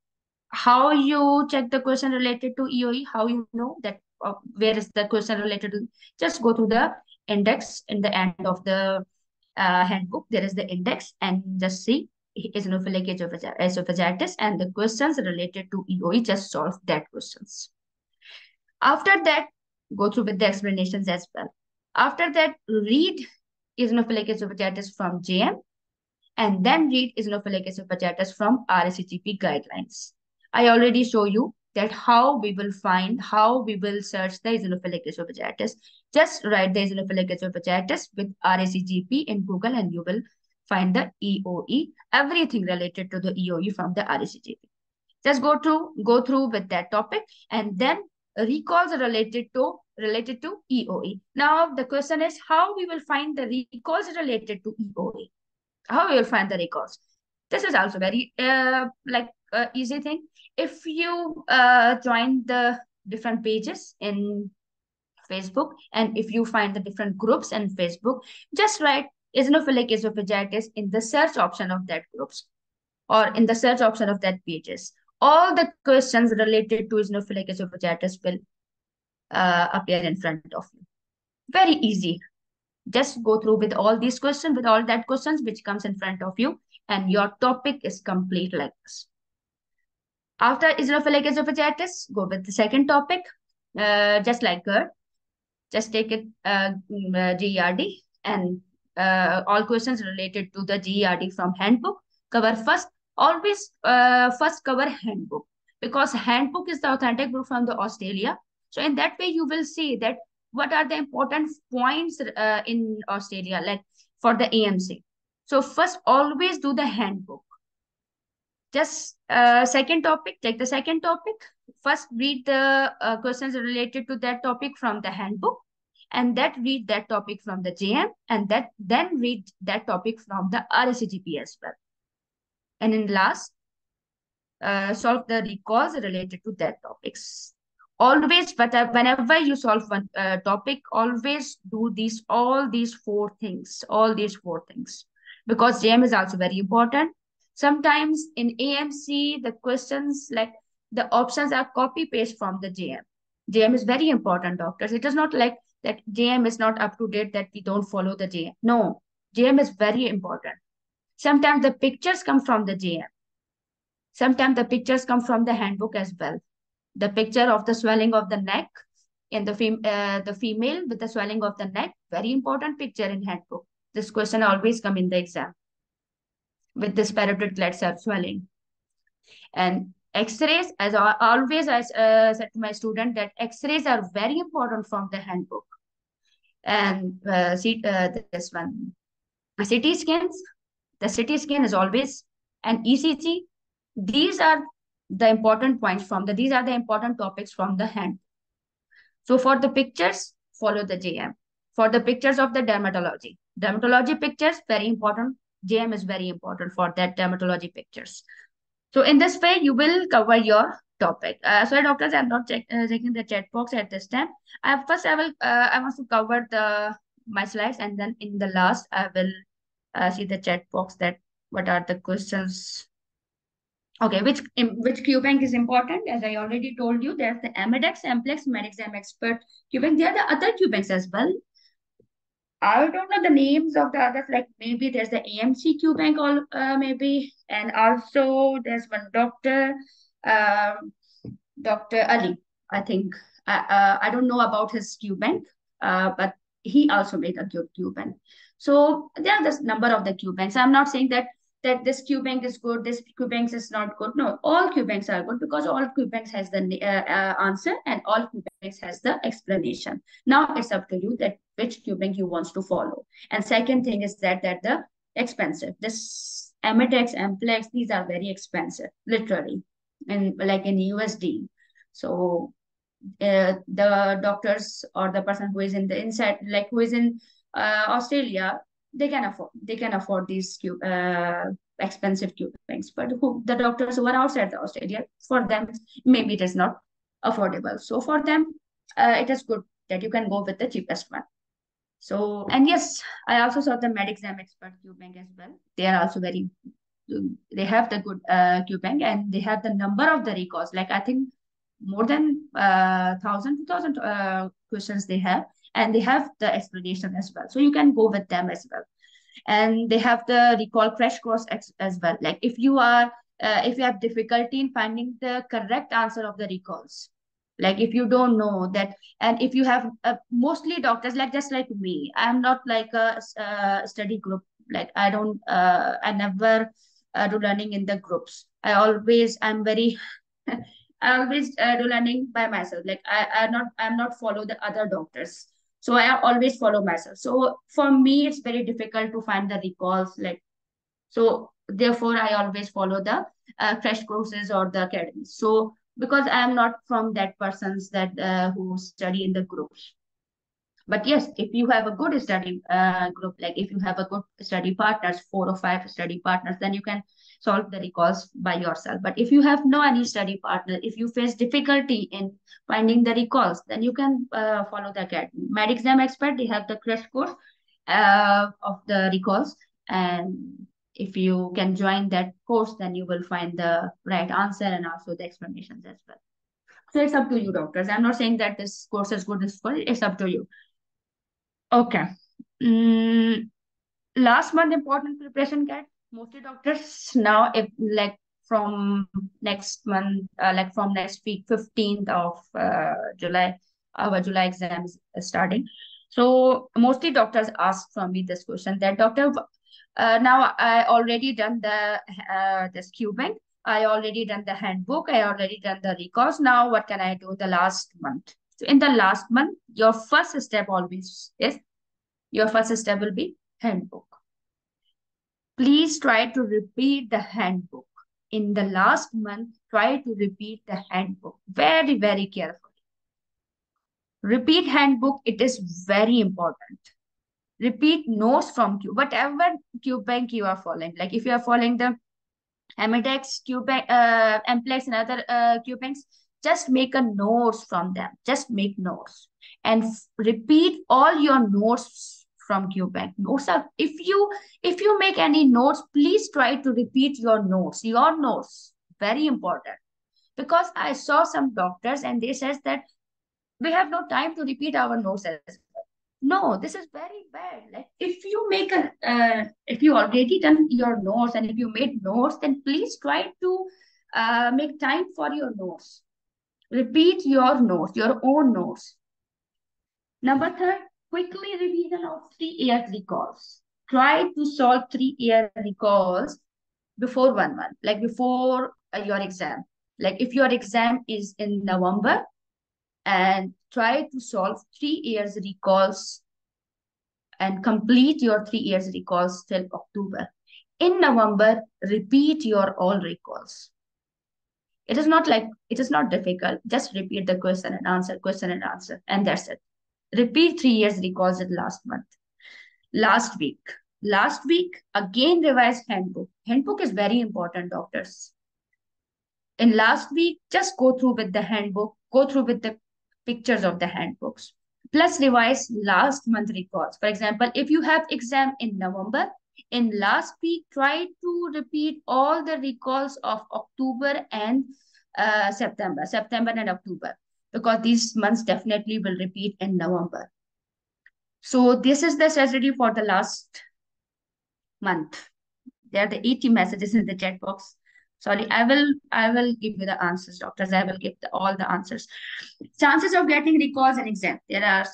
how you check the question related to EOE, how you know that uh, where is the question related to, just go to the index in the end of the uh, handbook. There is the index and just see eosinophilic esophagitis and the questions related to EOE, just solve that questions. After that, go through with the explanations as well. After that, read eosinophilic esophagitis from JM and then read eosinophilic esophagitis from RACGP guidelines. I already show you that how we will find, how we will search the eosinophilic esophagitis. Just write the eosinophilic esophagitis with RACGP in Google and you will find the EOE, everything related to the EOE from the RACGP. Just go to go through with that topic and then recalls related to related to EOE. Now the question is how we will find the recalls related to EOE how you'll find the records. This is also very uh, like uh, easy thing. If you uh, join the different pages in Facebook and if you find the different groups in Facebook, just write eosinophilic esophagitis in the search option of that groups or in the search option of that pages. All the questions related to eosinophilic esophagitis will uh, appear in front of you. Very easy just go through with all these questions, with all that questions which comes in front of you, and your topic is complete like this. After eosinophilic esophagitis, go with the second topic, uh, just like GERD. Just take it uh, mm, uh, GERD and uh, all questions related to the GERD from handbook. Cover first, always uh, first cover handbook because handbook is the authentic book from the Australia. So in that way, you will see that what are the important points uh, in Australia, like for the AMC. So first, always do the handbook. Just uh, second topic, take the second topic. First, read the uh, questions related to that topic from the handbook, and that read that topic from the JM, and that then read that topic from the RACGP as well. And in last, uh, solve the recalls related to that topics always but whenever you solve one uh, topic always do these all these four things all these four things because jm is also very important sometimes in amc the questions like the options are copy paste from the jm jm is very important doctors it is not like that jm is not up to date that we don't follow the jm no JM is very important. Sometimes the pictures come from the JM. Sometimes the pictures come from the handbook as well. The picture of the swelling of the neck in the, fem uh, the female with the swelling of the neck, very important picture in handbook. This question always come in the exam with this parotid gland swelling. And X-rays, as I always I uh, said to my student that X-rays are very important from the handbook. And uh, see uh, this one, CT scans. The CT scan is always an ECG. These are the important points from the, these are the important topics from the hand. So for the pictures, follow the JM. For the pictures of the dermatology, dermatology pictures, very important. JM is very important for that dermatology pictures. So in this way, you will cover your topic. Uh, sorry, doctors, I'm not check, uh, checking the chat box at this time. Uh, first, I will uh, I want to cover the my slides, and then in the last, I will uh, see the chat box that what are the questions. Okay, which which QBank is important? As I already told you, there's the Amedex, Amplex, Medexam Expert QBank. There are the other QBanks as well. I don't know the names of the others, like maybe there's the AMC QBank, all uh, maybe, and also there's one doctor, um, Dr. Ali, I think. I, uh, I don't know about his QBank, uh, but he also made a QBank. So there are this number of the QBanks. I'm not saying that that this QBank is good, this Q QBank is not good. No, all QBanks are good because all QBanks has the uh, uh, answer and all QBanks has the explanation. Now it's up to you that which QBank you want to follow. And second thing is that that the expensive. This Amedex, Amplex, these are very expensive, literally, and like in USD. So uh, the doctors or the person who is in the inside, like who is in uh, Australia, they can afford they can afford these uh, expensive QBanks. But who the doctors who are outside the Australia, for them maybe it is not affordable. So for them, uh, it is good that you can go with the cheapest one. So, and yes, I also saw the MedExam Expert QBank as well. They are also very, they have the good uh, QBank and they have the number of the recalls. Like I think more than uh, 1,000, 2,000 uh, questions they have. And they have the explanation as well. So you can go with them as well. And they have the recall crash course as well. Like if you are, uh, if you have difficulty in finding the correct answer of the recalls, like if you don't know that and if you have uh, mostly doctors like just like me i'm not like a, a study group like i don't uh, i never uh, do learning in the groups i always i'm very [LAUGHS] i always uh, do learning by myself like i i not i'm not follow the other doctors so i always follow myself so for me it's very difficult to find the recalls like so therefore i always follow the uh, crash courses or the academies so because I am not from that persons that uh, who study in the groups. But yes, if you have a good study uh, group, like if you have a good study partners, four or five study partners, then you can solve the recalls by yourself. But if you have no any study partner, if you face difficulty in finding the recalls, then you can uh, follow the academy. MedExam Expert, they have the crash course uh, of the recalls and if you can join that course, then you will find the right answer and also the explanations as well. So it's up to you, doctors. I'm not saying that this course is good, it's up to you. Okay. Mm, last month, important preparation guide. Mostly doctors now, if like from next month, uh, like from next week, 15th of uh, July, our July exams starting. So mostly doctors ask from me this question that doctor, uh, now I already done the uh, this QBank. I already done the handbook. I already done the recalls. Now what can I do the last month? So in the last month, your first step always is your first step will be handbook. Please try to repeat the handbook. In the last month, try to repeat the handbook very, very carefully. Repeat handbook, it is very important repeat notes from Q, whatever QBank you are following. Like if you are following the Amedex, QBank, uh, Amplex and other uh, QBanks, just make a notes from them. Just make notes and repeat all your notes from. Notes are, if you, if you make any notes, please try to repeat your notes, your notes, very important. Because I saw some doctors and they says that we have no time to repeat our notes No, this is very bad. Like if you make a, uh, if you already done your notes and if you made notes, then please try to uh, make time for your notes. Repeat your notes, your own notes. Number third, quickly revision of three year recalls. Try to solve three year recalls before one month, like before uh, your exam. Like if your exam is in November, and try to solve three years recalls and complete your three years recalls till October. In November, repeat your all recalls. It is not like, it is not difficult. Just repeat the question and answer, question and answer, and that's it. Repeat three years recalls in last month. Last week. Last week, again revised handbook. Handbook is very important, doctors. In last week, just go through with the handbook, go through with the pictures of the handbooks. Plus revise last month records. For example, if you have exam in November, in last week, try to repeat all the recalls of October and uh, September, September and October, because these months definitely will repeat in November. So this is the strategy for the last month. There are the 80 messages in the chat box. Sorry i will i will give you the answers doctors. I will give the, all the answers. Chances of getting recalls and exam. There are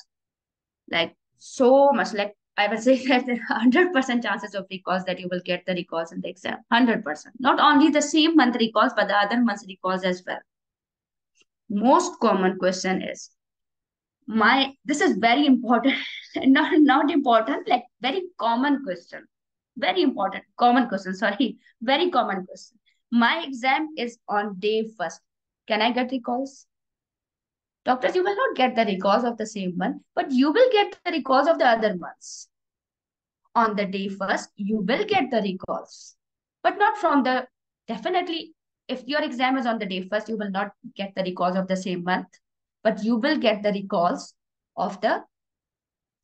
like so much. Like i will say [LAUGHS] that there are 100% chances of recalls that you will get the recalls in the exam. 100% not only the same month recalls but the other months recalls as well most common question is my this is very important [LAUGHS] not not important like very common question very important common question sorry [LAUGHS] very common question my exam is on day first. Can I get recalls? Doctors, you will not get the recalls of the same month but you will get the recalls of the other months. On the day first, you will get the recalls, but not from the, definitely, if your exam is on the day first, you will not get the recalls of the same month, but you will get the recalls of the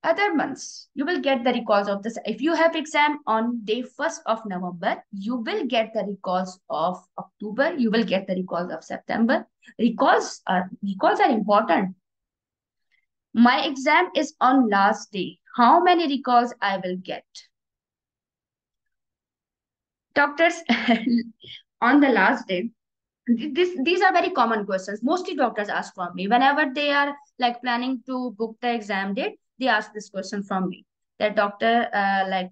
other months. You will get the recalls of this. If you have exam on day 1st of november you will get the recalls of october. You will get the recalls of september. Recalls are recalls are important. My exam is on last day. How many recalls i will get? Doctors [LAUGHS] on the last day this these are very common questions. Mostly doctors ask from me. Whenever they are like planning to book the exam date they ask this question from me. That doctor uh, like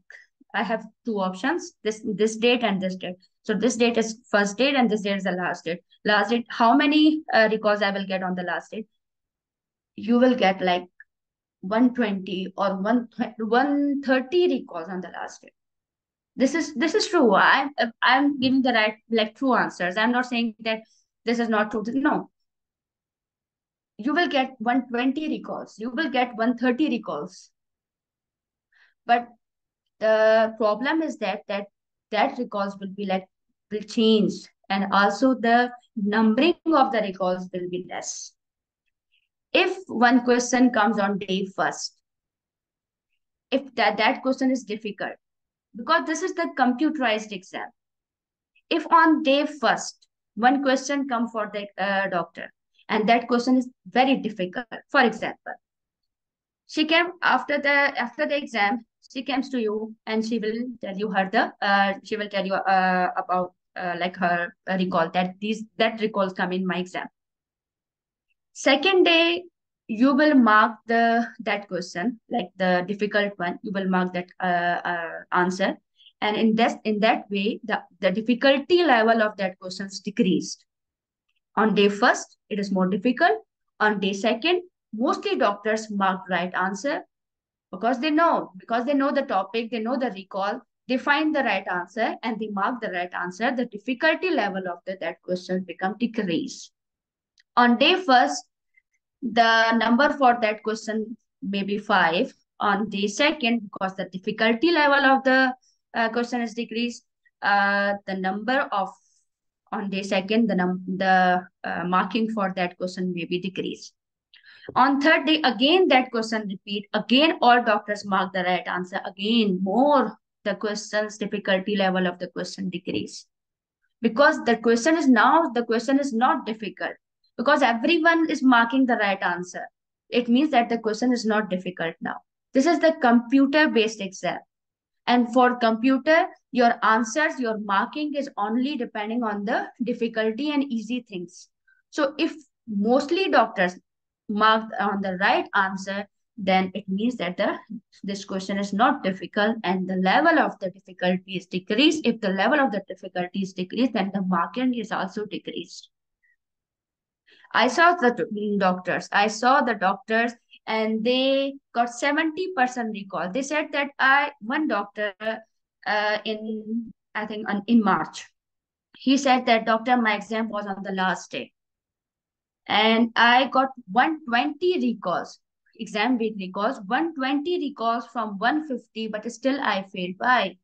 i have two options this this date and this date. So this date is first date and this date is the last date. Last date how many uh, recalls i will get on the last date? You will get like 120 or 130 recalls on the last date this is this is true. I'm i'm giving the right like true answers i'm not saying that this is not true. No. You will get 120 recalls. You will get 130 recalls. But the problem is that that that recalls will be like will change and also the numbering of the recalls will be less. If one question comes on day first if that that question is difficult because this is the computerized exam. If on day first one question come for the uh, doctor and that question is very difficult. For example she came after the after the exam she comes to you and she will tell you her the uh, she will tell you uh, about uh, like her recall that these that recalls come in my exam. Second day you will mark the that question like the difficult one you will mark that uh, uh, answer and in that in that way the the difficulty level of that questions decreased on day first, it is more difficult. On day second, mostly doctors mark right answer because they know, because they know the topic, they know the recall, they find the right answer and they mark the right answer. The difficulty level of the, that question become decreased. On day first, the number for that question may be five. On the second, because the difficulty level of the uh, question is decreased, uh, the number of on day second, the, num the uh, marking for that question may be decreased. On third day, again that question repeat. Again, all doctors mark the right answer. Again, more the question's difficulty level of the question decrease. Because the question is now, the question is not difficult. Because everyone is marking the right answer. It means that the question is not difficult now. This is the computer-based exam. And for computer, your answers, your marking is only depending on the difficulty and easy things. So if mostly doctors mark on the right answer, then it means that the this question is not difficult and the level of the difficulty is decreased. If the level of the difficulty is decreased, then the marking is also decreased. I saw the doctors. I saw the doctors and they got 70% recall. They said that I, one doctor uh, in, I think on, in March, he said that doctor, my exam was on the last day. And I got 120 recalls, exam week recalls, 120 recalls from 150, but still I failed. Why?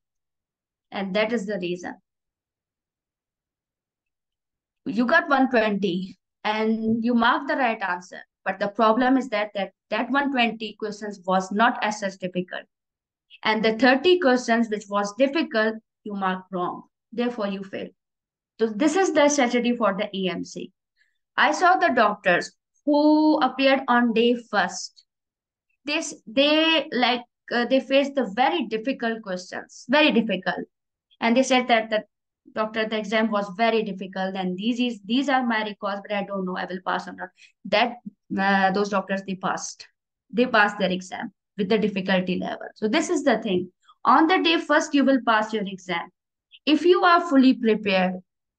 And that is the reason. You got 120 and you mark the right answer. But the problem is that that, that 120 questions was not as such difficult. And the 30 questions which was difficult, you mark wrong. Therefore, you fail. So this is the strategy for the AMC. I saw the doctors who appeared on day first. This they like uh, they faced the very difficult questions, very difficult, and they said that that doctor the exam was very difficult and these is these are my records but i don't know i will pass or not. That uh, those doctors they passed. They passed their exam with the difficulty level. So this is the thing. On the day first you will pass your exam. If you are fully prepared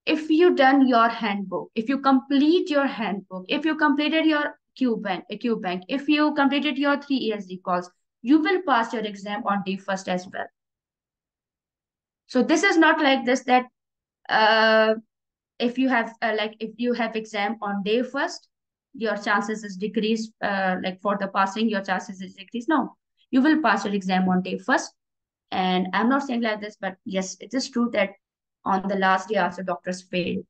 if you done your handbook if you complete your handbook if you completed your q bank q bank if you completed your three years recalls you will pass your exam on day first as well. So this is not like this that uh, if you have uh, like if you have exam on day first your chances is decreased uh, like for the passing your chances is decreased. No you will pass your exam on day first. And i'm not saying like this but yes it is true that on the last day also doctors failed.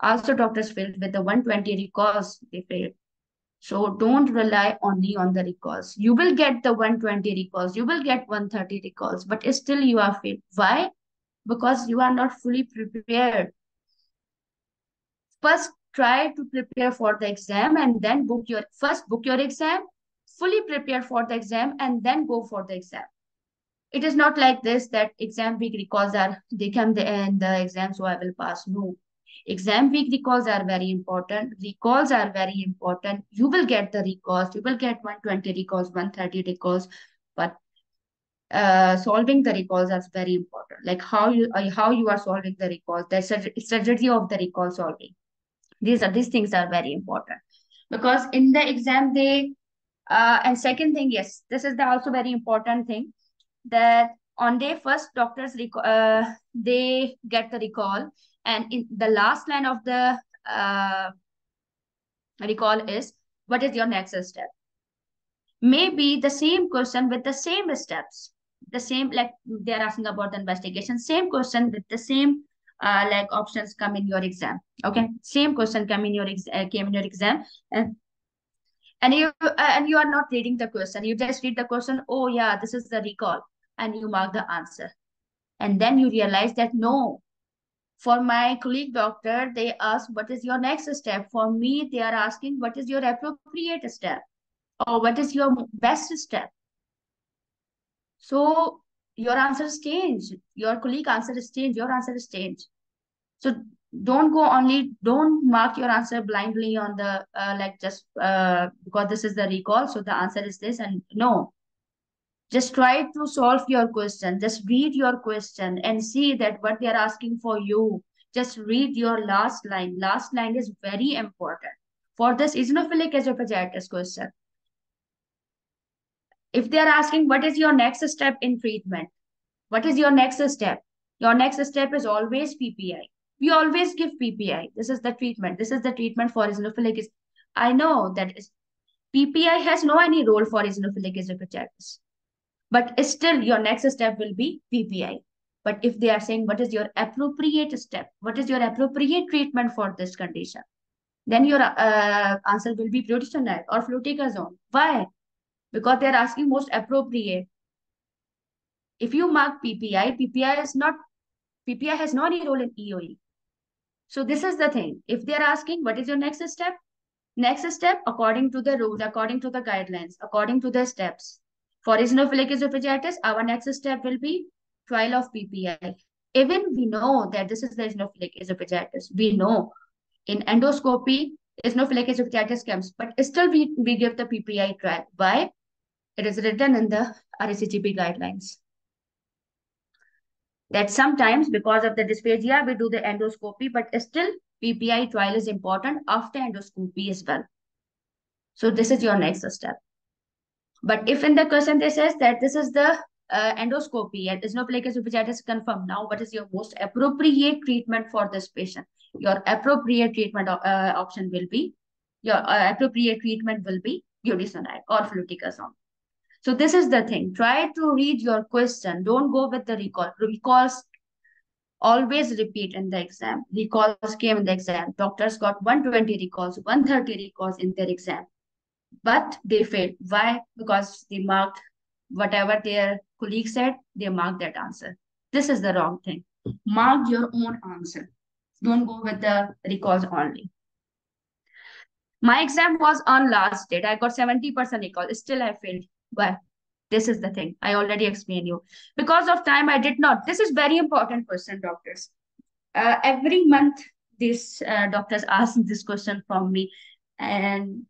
Also doctors failed with the 120 recalls they failed. So don't rely only on the recalls. You will get the 120 recalls you will get 130 recalls but still you are failed. Why because you are not fully prepared. First, try to prepare for the exam and then book your, first book your exam, fully prepare for the exam and then go for the exam. It is not like this that exam week recalls are, they come the end the exam so I will pass. No. Exam week recalls are very important. Recalls are very important. You will get the recalls. You will get 120 recalls, 130 recalls. But uh, solving the recalls is very important. Like how you uh, how you are solving the recalls, the strategy of the recall solving. These are these things are very important because in the exam they uh, and second thing yes this is the also very important thing that on day first doctors uh, they get the recall and in the last line of the uh, recall is what is your next step maybe the same question with the same steps the same like they're asking about the investigation. Same question with the same uh, like options come in your exam. Okay? Same question come in your ex uh, came in your exam. And and you uh, and you are not reading the question. You just read the question oh yeah this is the recall and you mark the answer. And then you realize that no. For my colleague doctor they ask what is your next step? For me they are asking what is your appropriate step? Or what is your best step so your answer is changed. Your colleague answer is changed. Your answer is changed. So don't go only, don't mark your answer blindly on the, uh, like just uh, because this is the recall. So the answer is this and no. Just try to solve your question. Just read your question and see that what they are asking for you. Just read your last line. Last line is very important. For this eosinophilic esophagitis question, if they're asking what is your next step in treatment? What is your next step? Your next step is always ppi we always give ppi this is the treatment. This is the treatment for eosinophilic i know that is. Ppi has no any role for eosinophilic esophagitis but still your next step will be ppi but if they are saying what is your appropriate step? What is your appropriate treatment for this condition? Then your uh, answer will be budesonide or fluticasone. Why because they're asking most appropriate. If you mark PPI, PPI is not, PPI has no any role in EOE. So this is the thing. If they're asking, what is your next step? Next step, according to the rules, according to the guidelines, according to the steps. For eosinophilic esophagitis, our next step will be trial of PPI. Even we know that this is the eosinophilic esophagitis. We know in endoscopy, eosinophilic esophagitis comes, but still we, we give the PPI trial. Why? It is written in the RACGP guidelines that sometimes because of the dysphagia, we do the endoscopy, but still PPI trial is important after endoscopy as well. So this is your next step. But if in the question they says that this is the uh, endoscopy and eosinophilic esophagitis confirmed, now what is your most appropriate treatment for this patient? Your appropriate treatment uh, option will be, your uh, appropriate treatment will be budesonide or fluticasone. So this is the thing. Try to read your question. Don't go with the recall. Recalls always repeat in the exam. Recalls came in the exam. Doctors got 120 recalls, 130 recalls in their exam. But they failed. Why? Because they marked whatever their colleague said, they marked that answer. This is the wrong thing. Mark your own answer. Don't go with the recalls only. My exam was on last date. I got 70% recall. Still, I failed. Why? This is the thing. I already explained you. Because of time, I did not. This is very important question, doctors. Uh, every month, these uh, doctors [LAUGHS] ask this question from me. And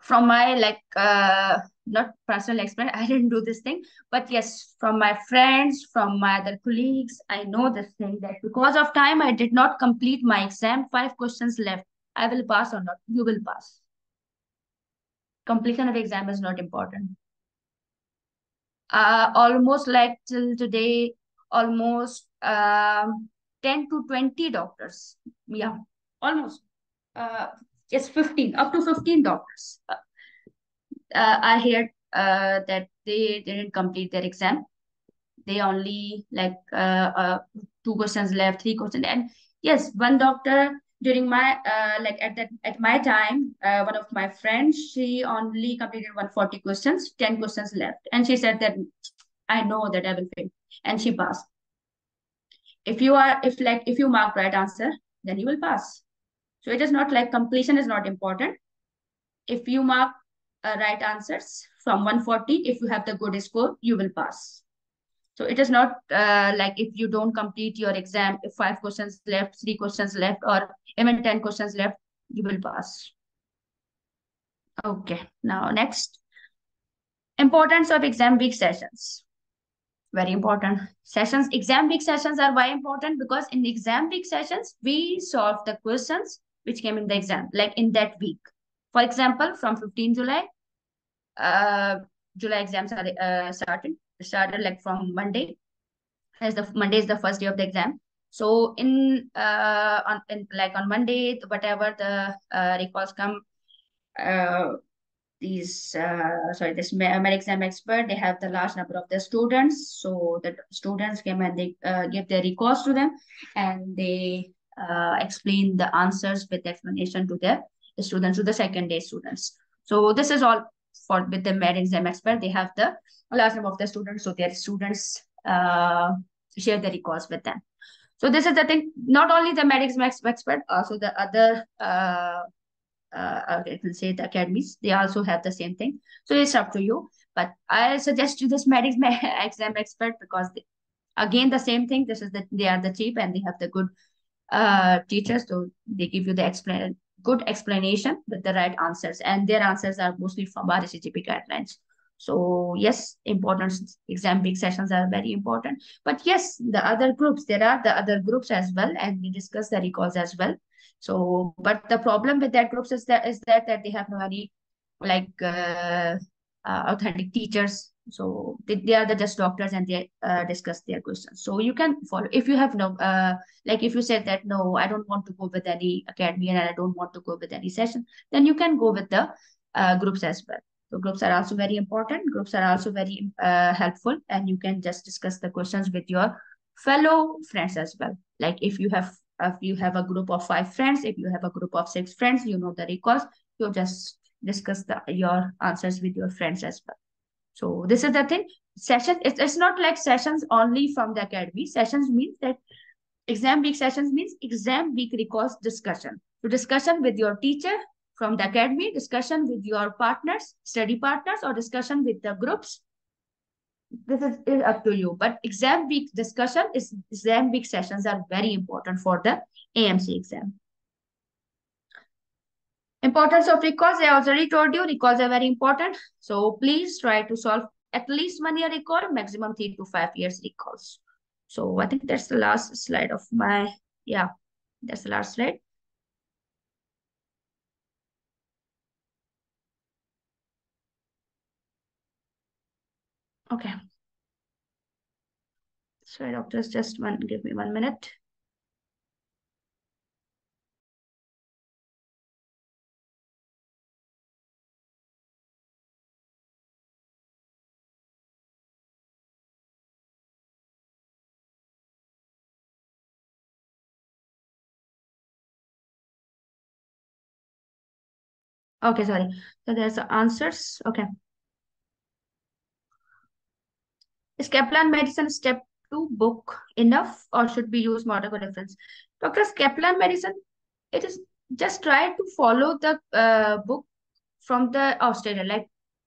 from my like uh not personal experience i didn't do this thing but yes from my friends from my other colleagues i know this thing that because of time i did not complete my exam five questions left i will pass or not you will pass completion of exam is not important uh almost like till today almost um 10 to 20 doctors yeah almost uh Yes, 15, up to 15 doctors. Uh, I heard uh, that they didn't complete their exam. They only like uh, uh, two questions left, three questions. And yes, one doctor during my uh, like at that at my time, uh, one of my friends, she only completed 140 questions, 10 questions left. And she said that I know that I will fail. And she passed. If you are if like if you mark right answer, then you will pass. So it is not like completion is not important. If you mark uh, right answers from 140, if you have the good score, you will pass. So it is not uh, like if you don't complete your exam, if five questions left, three questions left, or even 10 questions left, you will pass. Okay, now next. Importance of exam week sessions. Very important. Sessions, exam week sessions are why important? Because in exam week sessions, we solve the questions which came in the exam, like in that week. For example, from 15 July, uh, July exams are uh, started, started like from Monday. As the Monday is the first day of the exam. So in uh on in, like on Monday, whatever the uh, recalls come, uh, these uh sorry this med exam expert they have the large number of the students so the students came and they uh, give their recalls to them and they uh, explain the answers with explanation to the students, to the second day students. So this is all for with the med exam expert. They have the large number of the students, so their students uh, share the recalls with them. So this is the thing, not only the med exam expert, also the other, uh, uh, I can say the academies, they also have the same thing. So it's up to you. But I suggest you this med [LAUGHS] exam expert because they, again, the same thing, this is that they are the cheap and they have the good uh, teachers, so they give you the explain good explanation with the right answers, and their answers are mostly from RACGP guidelines. So yes, important exam big sessions are very important. But yes, the other groups, there are the other groups as well, and we discuss the recalls as well. So, but the problem with that groups is that is that that they have no any like uh, uh, authentic teachers so they, they are the just doctors and they uh, discuss their questions. So you can follow. If you have no uh, like if you said that no i don't want to go with any academy and i don't want to go with any session then you can go with the uh, groups as well. So groups are also very important. Groups are also very uh, helpful and you can just discuss the questions with your fellow friends as well. Like if you have if you have a group of five friends if you have a group of six friends you know the recalls you just discuss the, your answers with your friends as well so this is the thing. Session, it's, it's not like sessions only from the academy. Sessions means that exam week sessions means exam week recalls discussion. So discussion with your teacher from the academy, discussion with your partners, study partners, or discussion with the groups. This is, is up to you. But exam week discussion is exam week sessions are very important for the AMC exam. Importance of recalls, I already told you, recalls are very important. So please try to solve at least one year recall, maximum three to five years recalls. So I think that's the last slide of my, yeah, that's the last slide. Okay. Sorry, doctors, just one, give me one minute. Okay, sorry. So there's the answers. Okay. Is Kaplan medicine step two book enough or should we use model reference? Doctors, Kaplan medicine, it is just try to follow the uh, book from the Australia. Like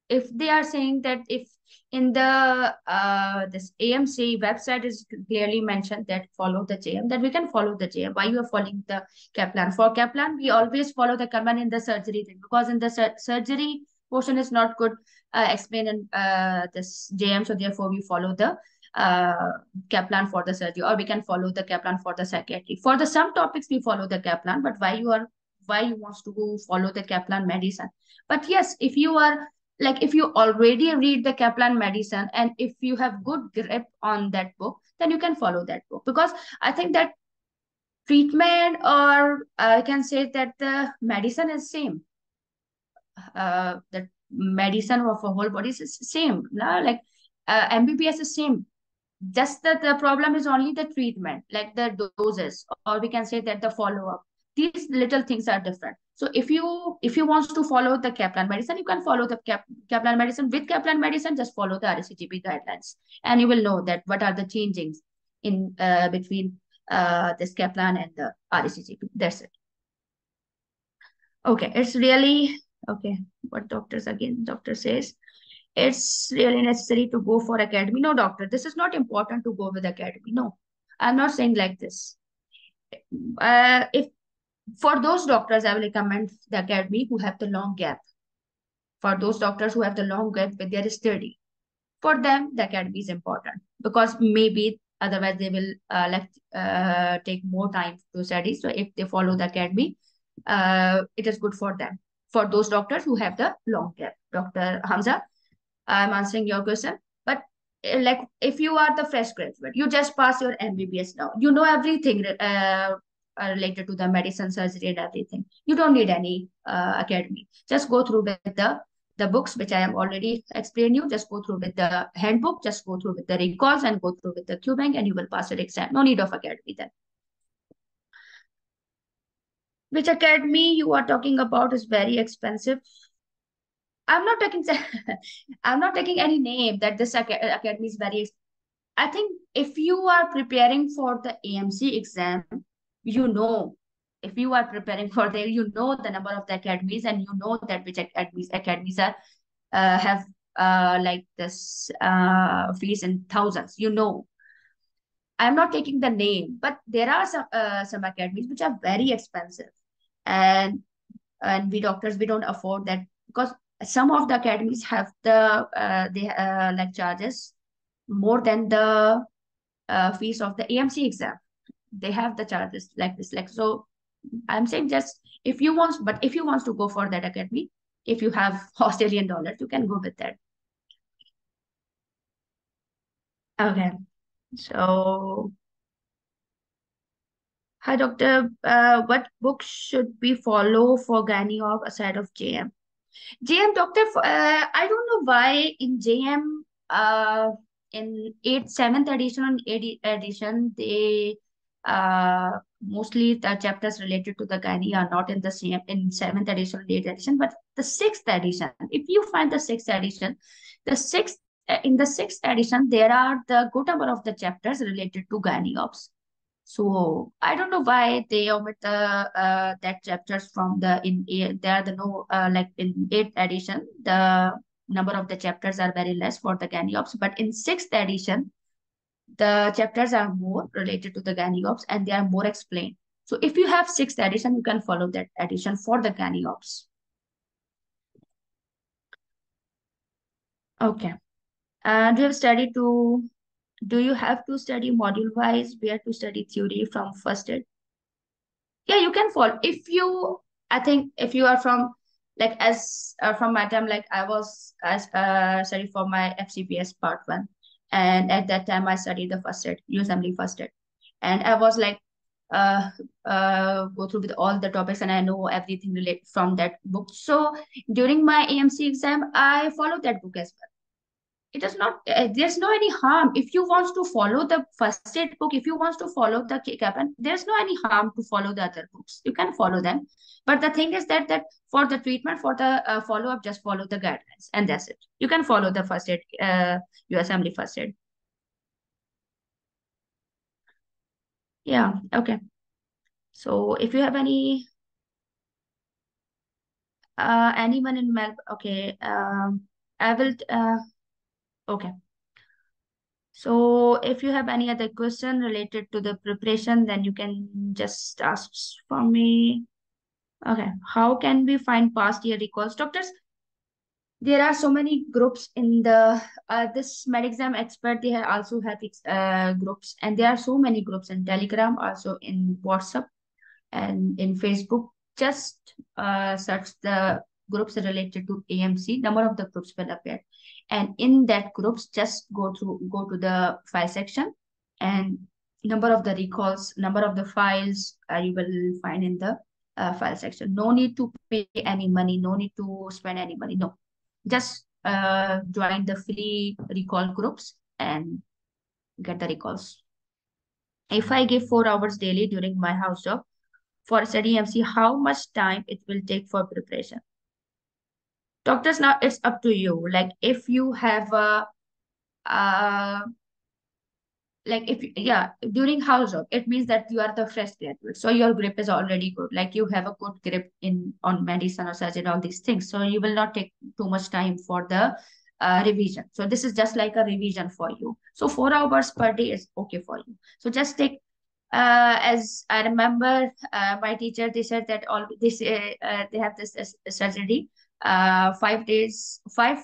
if they are saying that if in the uh, this AMC website is clearly mentioned that follow the JM, that we can follow the JM. Why you are following the Kaplan? For Kaplan, we always follow the Kaplan in the surgery thing because in the sur surgery portion is not good uh, in uh, this JM. So therefore, we follow the uh, Kaplan for the surgery, or we can follow the Kaplan for the psychiatry. For the some topics, we follow the Kaplan, but why you are why you wants to follow the Kaplan medicine? But yes, if you are like if you already read the Kaplan medicine and if you have good grip on that book, then you can follow that book because I think that treatment or I can say that the medicine is same. Uh, the medicine of a whole body is same. No? Like uh, MBBS is same. Just that the problem is only the treatment, like the doses, or we can say that the follow-up. These little things are different. So if you if you want to follow the Kaplan medicine, you can follow the Cap, Kaplan medicine. With Kaplan medicine, just follow the RCGP guidelines, and you will know that what are the changings in uh, between uh, this Kaplan and the RCGP. That's it. Okay, it's really okay. What doctors again? Doctor says it's really necessary to go for academy. No, doctor, this is not important to go with academy. No, I'm not saying like this. Uh, if for those doctors, I will recommend the academy who have the long gap. For those doctors who have the long gap with their study, for them, the academy is important because maybe otherwise they will uh, like uh, take more time to study. So if they follow the academy, uh, it is good for them. For those doctors who have the long gap, Dr. Hamza, I'm answering your question. But uh, like if you are the fresh graduate, you just pass your MBBS now. You know everything uh, uh, related to the medicine, surgery, and everything. You don't need any uh, academy. Just go through with the the books which I have already explained you. Just go through with the handbook. Just go through with the recalls and go through with the QBank, and you will pass your exam. No need of academy then. Which academy you are talking about is very expensive. I'm not taking [LAUGHS] I'm not taking any name that this academy is very I think if you are preparing for the AMC exam, you know if you are preparing for there you know the number of the academies and you know that which academies academies are uh, have uh, like this uh, fees in thousands you know. I'm not taking the name but there are some uh, some academies which are very expensive. And and we doctors we don't afford that because some of the academies have the uh, they uh, like charges more than the uh, fees of the AMC exam they have the charges like this like so i'm saying just if you want but if you want to go for that academy if you have [LAUGHS] australian dollars you can go with that. Okay. So hi doctor. Uh, what books should we follow for of aside of jm jm doctor uh, i don't know why in jm uh in 8th 7th edition and 8th edition they uh, mostly the chapters related to the gynae are not in the same in seventh edition eighth edition, but the sixth edition. If you find the sixth edition, the sixth uh, in the sixth edition there are the good number of the chapters related to gynae ops. So I don't know why they omit the uh, that chapters from the in there are the no uh, like in eighth edition the number of the chapters are very less for the gynae ops, but in sixth edition the chapters are more related to the gynae ops and they are more explained. So if you have sixth edition, you can follow that edition for the gynae ops. Okay. And you have studied to, do you have to study module wise where to study theory from first aid? Yeah, you can follow. If you, I think if you are from, like as uh, from my time, like I was as uh, study for my FCPS part one. And at that time I studied the first aid, USMLE first aid. And I was like, uh, uh, go through with all the topics and I know everything related from that book. So during my AMC exam, I followed that book as well it does not uh, there's no any harm. If you want to follow the first aid book if you want to follow the Kaplan there's no any harm to follow the other books. You can follow them. But the thing is that that for the treatment for the uh, follow up just follow the guidelines and that's it. You can follow the first aid uh, USMLE first aid. Yeah okay. So if you have any uh anyone in Melbourne okay um I will uh Okay. So if you have any other question related to the preparation, then you can just ask for me. Okay. How can we find past year recalls? Doctors, there are so many groups in the uh, this med exam expert they also have uh, groups and there are so many groups in telegram also in whatsapp and in facebook just uh, search the groups related to amc number of the groups will appear and in that groups just go to go to the file section. And number of the recalls number of the files uh, you will find in the uh, file section. No need to pay any money. No need to spend any money. No. Just uh, join the free recall groups and get the recalls. If i give four hours daily during my house job for study AMC how much time it will take for preparation doctors now it's up to you. Like if you have a uh like if yeah during house job it means that you are the fresh graduate. So your grip is already good. Like you have a good grip in on medicine or surgery all these things. So you will not take too much time for the uh, revision. So this is just like a revision for you. So four hours per day is okay for you. So just take uh, as I remember, uh, my teacher they said that all this uh, they have this uh, surgery uh, five days, five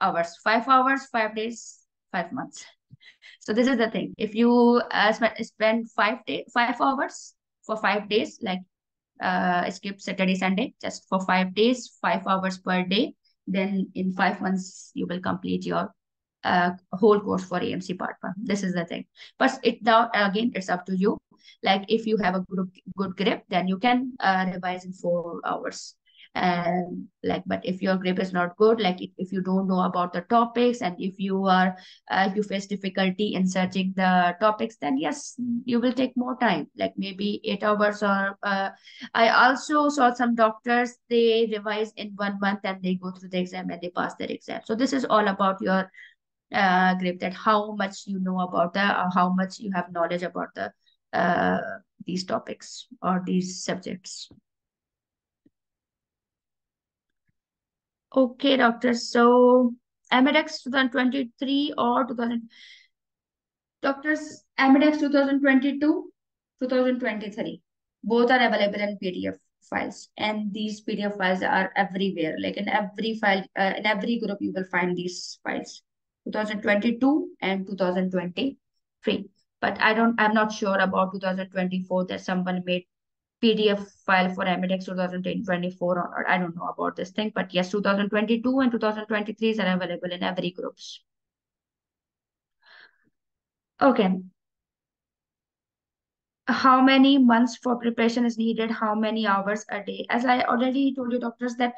hours, five hours, five days, five months. So this is the thing. If you uh, spend five day, five hours for five days, like uh, skip Saturday, Sunday, just for five days, five hours per day, then in five months you will complete your uh, whole course for AMC part one. This is the thing. But it now again, it's up to you. Like if you have a good good grip, then you can uh, revise in four hours and like but if your grip is not good like if you don't know about the topics and if you are uh, you face difficulty in searching the topics then yes you will take more time. Like maybe eight hours or uh, i also saw some doctors they revise in one month and they go through the exam and they pass their exam. So this is all about your uh, grip that how much you know about the uh, how much you have knowledge about the uh, these topics or these subjects Okay, doctor. So AMEDEX 2023 or 2000 doctors AMEDEX 2022, 2023. Both are available in PDF files and these PDF files are everywhere. Like in every file, uh, in every group, you will find these files. 2022 and 2023. But I don't, I'm not sure about 2024 that someone made PDF file for AMEDEX 2024 or I don't know about this thing, but yes, 2022 and 2023 are available in every groups. Okay. How many months for preparation is needed? How many hours a day? As I already told you, doctors, that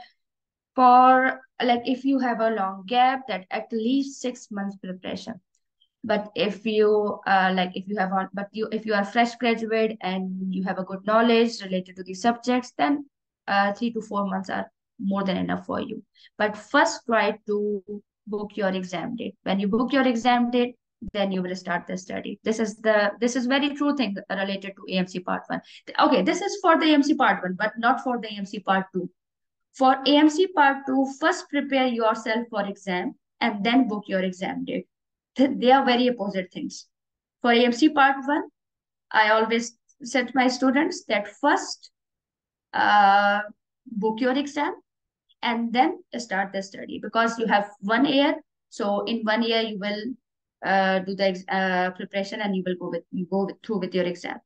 for like if you have a long gap, that at least six months preparation but if you uh, like if you have on but you if you are fresh graduate and you have a good knowledge related to these subjects then uh, three to four months are more than enough for you but first try to book your exam date when you book your exam date then you will start the study. This is the this is very true thing related to AMC part one. Okay, this is for the AMC part one, but not for the AMC part two. For AMC part two, first prepare yourself for exam and then book your exam date. [LAUGHS] They are very opposite things. For AMC part one, I always said my students that first uh, book your exam and then start the study because you have one year. So in one year, you will uh, do the uh, preparation and you will go with you go with, through with your exam.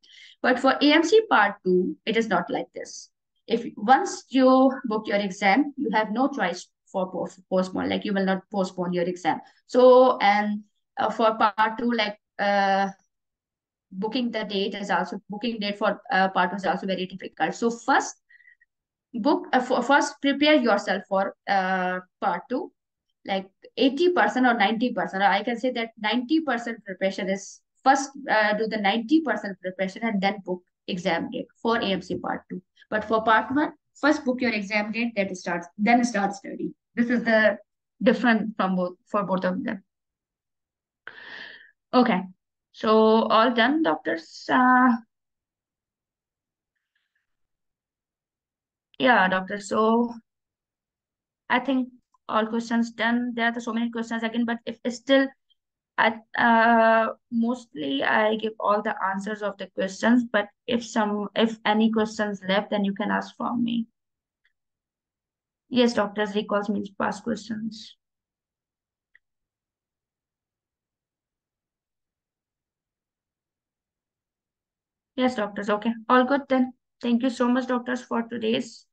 But for AMC part two, it is not like this. If once you book your exam, you have no choice for post postpone. Like you will not postpone your exam. So and uh, for part two, like uh, booking the date is also booking date for uh, part two is also very difficult. So first book uh, for, first prepare yourself for uh, part two. Like 80% or 90% or i can say that 90% preparation is first uh, do the 90% preparation and then book exam date for amc part two. But for part one first book your exam date that starts then start study. This is the different from both for both of them okay. So all done doctors uh, yeah doctor. So i think all questions done. There are so many questions again but if still at uh mostly i give all the answers of the questions but if some if any questions left then you can ask from me. Yes doctors recalls means past questions yes doctors okay all good then thank you so much doctors for today's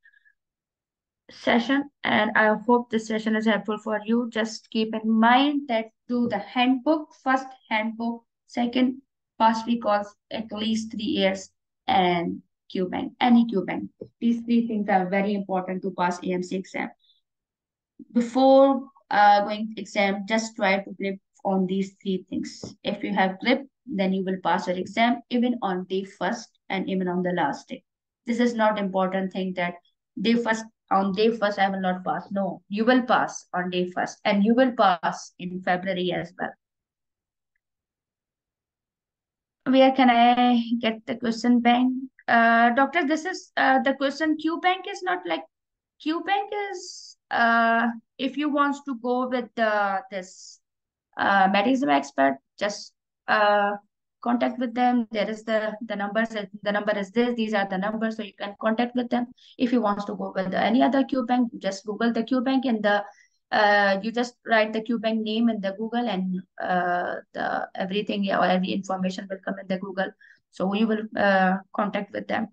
session and I hope this session is helpful for you. Just keep in mind that do the handbook, first handbook, second past recalls at least three years and QBank, any QBank. These three things are very important to pass AMC exam. Before uh, going exam, just try to grip on these three things. If you have grip, then you will pass your exam even on day first and even on the last day. This is not important thing that day first on day first I will not pass. No, you will pass on day first and you will pass in February as well. Where can I get the question bank? Uh, doctor, this is uh, the question Q bank is not like Q bank is uh, if you want to go with the this uh, med exam expert, just uh, contact with them. There is the the numbers the number is this these are the numbers so you can contact with them if you want to go with any other q bank just google the q bank and the uh, you just write the q bank name in the google and uh, the everything or every information will come in the google. So you will uh, contact with them.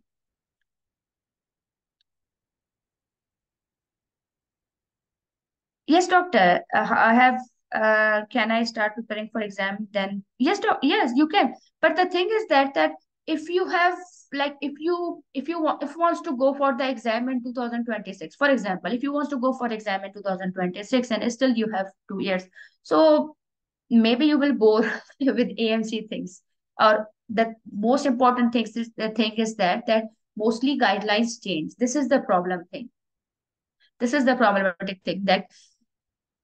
Yes doctor. Uh, i have uh, can I start preparing for exam? Then yes, do, yes, you can. But the thing is that that if you have like if you if you want if wants to go for the exam in 2026 for example if you want to go for exam in 2026 and still you have two years so maybe you will bore [LAUGHS] with amc things or the most important things is the thing is that that mostly guidelines change this is the problem thing this is the problematic thing that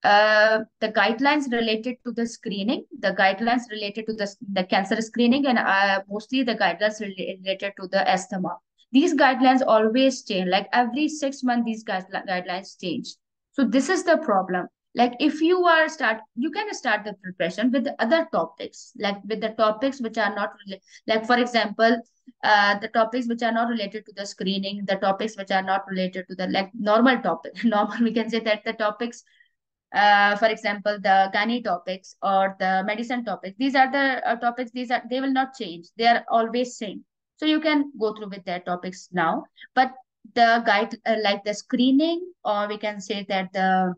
uh, the guidelines related to the screening, the guidelines related to the, the cancer screening, and uh, mostly the guidelines related to the asthma. These guidelines always change. Like every six months, these guidelines change. So this is the problem. Like if you are start, you can start the preparation with the other topics, like with the topics which are not like for example, uh, the topics which are not related to the screening, the topics which are not related to the like normal topic. [LAUGHS] Normal, we can say that the topics uh, for example, the gynae topics or the medicine topics. These are the uh, topics, these are, they will not change. They are always same. So you can go through with their topics now. But the guide, uh, like the screening, or we can say that the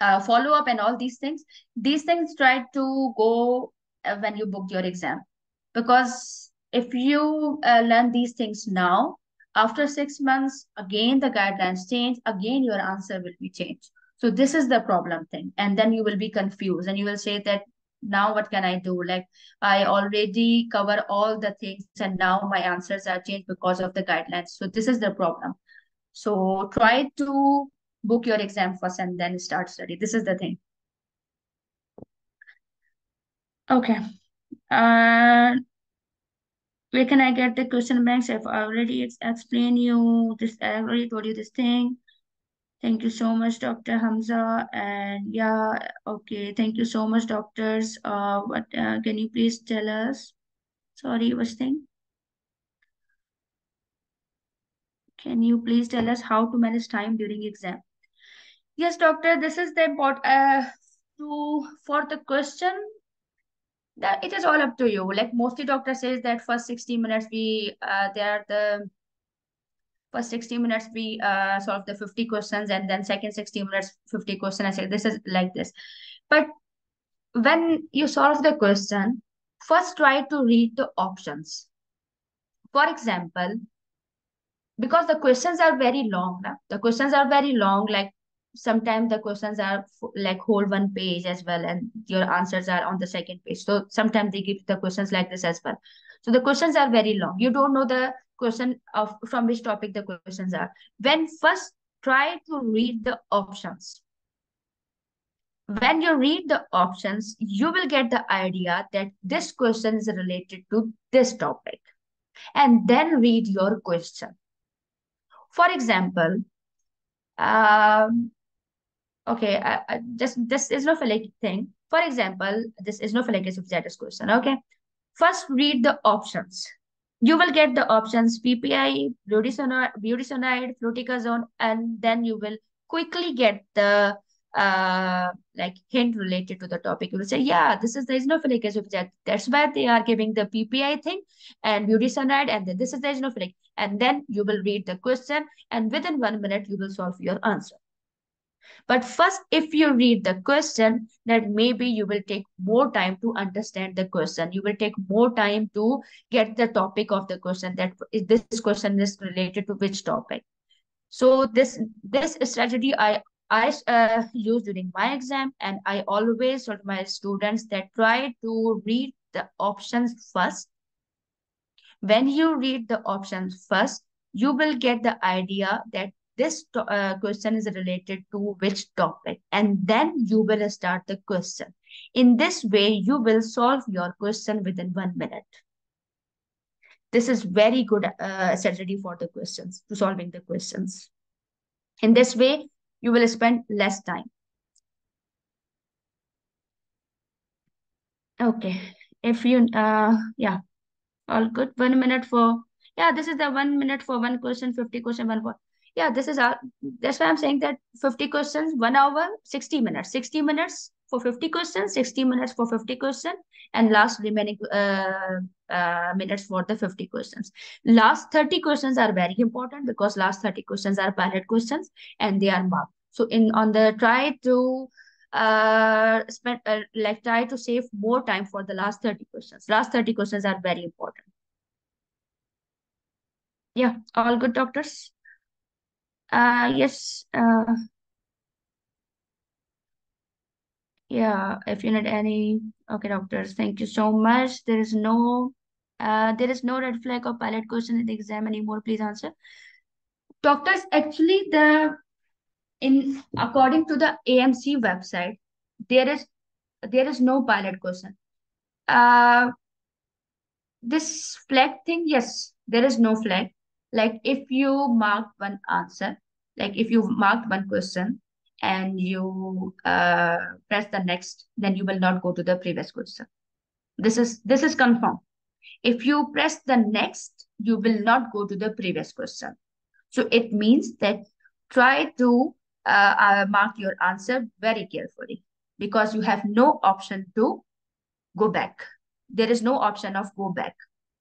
uh, follow-up and all these things, these things try to go uh, when you book your exam. Because if you learn these things now, after six months, again, the guidelines change, again, your answer will be changed. So this is the problem thing. And then you will be confused and you will say that now what can I do? Like I already cover all the things and now my answers are changed because of the guidelines. So this is the problem. So try to book your exam first and then start study. This is the thing. Okay. Uh, where can I get the question banks? I've already explained you this. I already told you this thing. Thank you so much, Dr. Hamza. And yeah, okay. Thank you so much, doctors. Uh, what uh, can you please tell us? Sorry, what's thing? Can you please tell us how to manage time during exam? Yes, doctor. This is the important. Uh, to for the question that it is all up to you. Like mostly doctor says that first 60 minutes we uh they are the first 60 minutes we uh solve the 50 questions and then second 60 minutes 50 questions. I say this is like this. But when you solve the question, first try to read the options. For example, because the questions are very long, na? the questions are very long, like sometimes the questions are like whole one page as well and your answers are on the second page so sometimes they give the questions like this as well so the questions are very long you don't know the question of from which topic the questions are when first try to read the options when you read the options you will get the idea that this question is related to this topic and then read your question for example um, Okay, I, I just this eosinophilic thing. For example, this eosinophilic esophagitis question. Okay, first read the options. You will get the options PPI, budesonide, fluticasone, and then you will quickly get the uh like hint related to the topic. You will say, yeah, this is the eosinophilic esophagitis. That's why they are giving the PPI thing and budesonide, and then this is the eosinophilic. And then you will read the question, and within one minute you will solve your answer. But first, if you read the question, that maybe you will take more time to understand the question. You will take more time to get the topic of the question that this question is related to which topic. So this this strategy I I uh, use during my exam and I always told my students that try to read the options first. When you read the options first, you will get the idea that this uh, question is related to which topic? And then you will start the question. In this way you will solve your question within one minute. This is very good uh, strategy for the questions to solving the questions. In this way you will spend less time. Okay. If you uh yeah. All good? One minute for yeah this is the one minute for one question 50 question one for yeah, this is our, that's why I'm saying that 50 questions, one hour, 60 minutes, 60 minutes for 50 questions, 60 minutes for 50 questions, and last remaining uh, uh, minutes for the 50 questions. Last 30 questions are very important because last 30 questions are pilot questions and they are marked. So in on the try to uh spend uh, like try to save more time for the last 30 questions. Last 30 questions are very important. Yeah, all good doctors. Uh, yes. Uh, yeah. If you need any, okay, doctors. Thank you so much. There is no, uh, there is no red flag or pilot question in the exam anymore. Please answer. Doctors, actually, the in according to the AMC website, there is there is no pilot question. Uh, this flag thing, yes, there is no flag. Like if you mark one answer, like if you marked one question and you uh, press the next, then you will not go to the previous question. This is this is confirmed. If you press the next, you will not go to the previous question. So it means that try to uh, uh, mark your answer very carefully because you have no option to go back. There is no option of go back.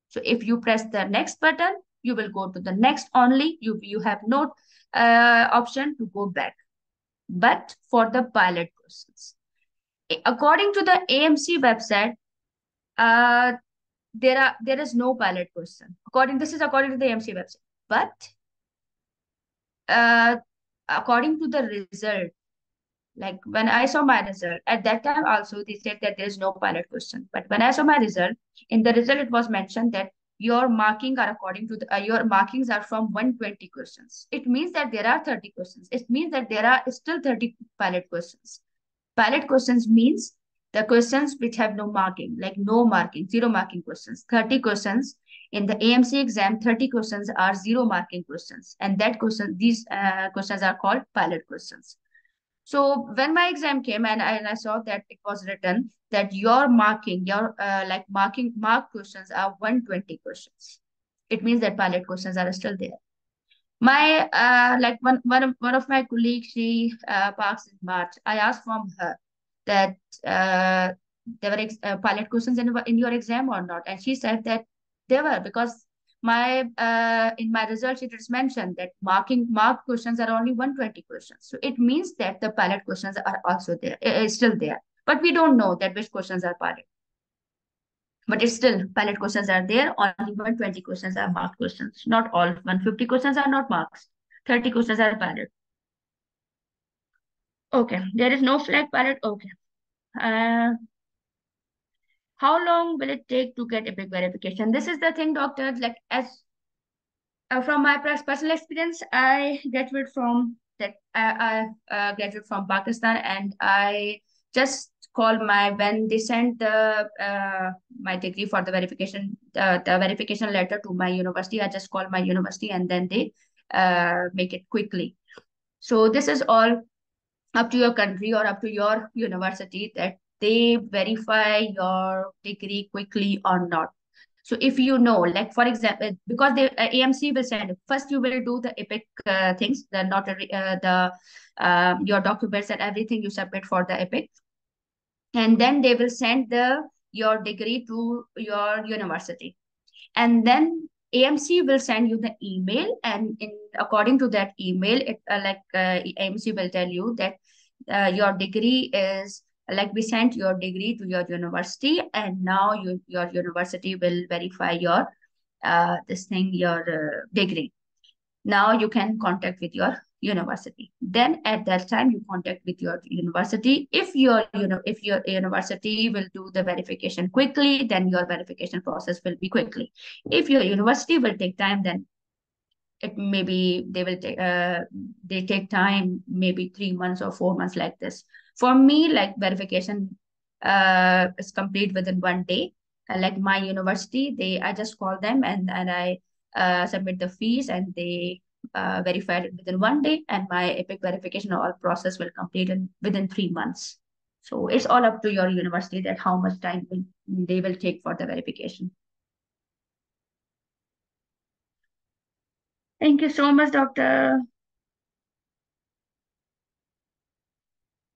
So if you press the next button, you will go to the next only. You, you have no uh, option to go back. But for the pilot questions, according to the AMC website, uh, there are there is no pilot question. According this is according to the AMC website, but uh, according to the result, like when I saw my result at that time also they said that there is no pilot question. But when I saw my result, in the result it was mentioned that your marking are according to the, uh, your markings are from 120 questions. It means that there are 30 questions. It means that there are still 30 pilot questions. Pilot questions means the questions which have no marking, like no marking, zero marking questions, 30 questions. In the AMC exam, 30 questions are zero marking questions. And that question, these uh, questions are called pilot questions. So when my exam came and I, and I saw that it was written that your marking, your uh, like marking mark questions are 120 questions. It means that pilot questions are still there. My uh, like one one of one of my colleagues, she uh, passed in March. I asked from her that uh, there were uh, pilot questions in in your exam or not, and she said that there were because my uh, in my results it is mentioned that marking mark questions are only 120 questions. So it means that the pilot questions are also there, still there, but we don't know that which questions are pilot. But it's still pilot questions are there. Only 120 questions are marked questions. Not all 150 questions are not marks. 30 questions are pilot. Okay, there is no flag pilot. Okay. Uh, how long will it take to get EPIC verification? This is the thing, doctor. Like as uh, from my personal experience, I graduated from that. I, I uh, graduated from Pakistan, and I just call my when they sent the uh, my degree for the verification uh, the verification letter to my university i just call my university and then they uh, make it quickly so this is all up to your country or up to your university that they verify your degree quickly or not. So if you know like for example because the uh, amc will send first you will do the epic uh, things the notary uh, the um, your documents and everything you submit for the epic. And then they will send the your degree to your university. And then amc will send you the email and in according to that email it uh, like uh, amc will tell you that uh, your degree is like we sent your degree to your university and now you, your university will verify your uh, this thing your uh, degree. Now you can contact with your university. Then at that time you contact with your university. If your you know if your university will do the verification quickly then your verification process will be quickly. If your university will take time then it maybe they will take uh, they take time maybe three months or four months like this for me like verification uh is complete within one day. Uh, like my university they i just call them and and i uh, submit the fees and they uh, verified it within one day and my epic verification all process will complete in within three months. So it's all up to your university that how much time will, they will take for the verification. Thank you so much doctor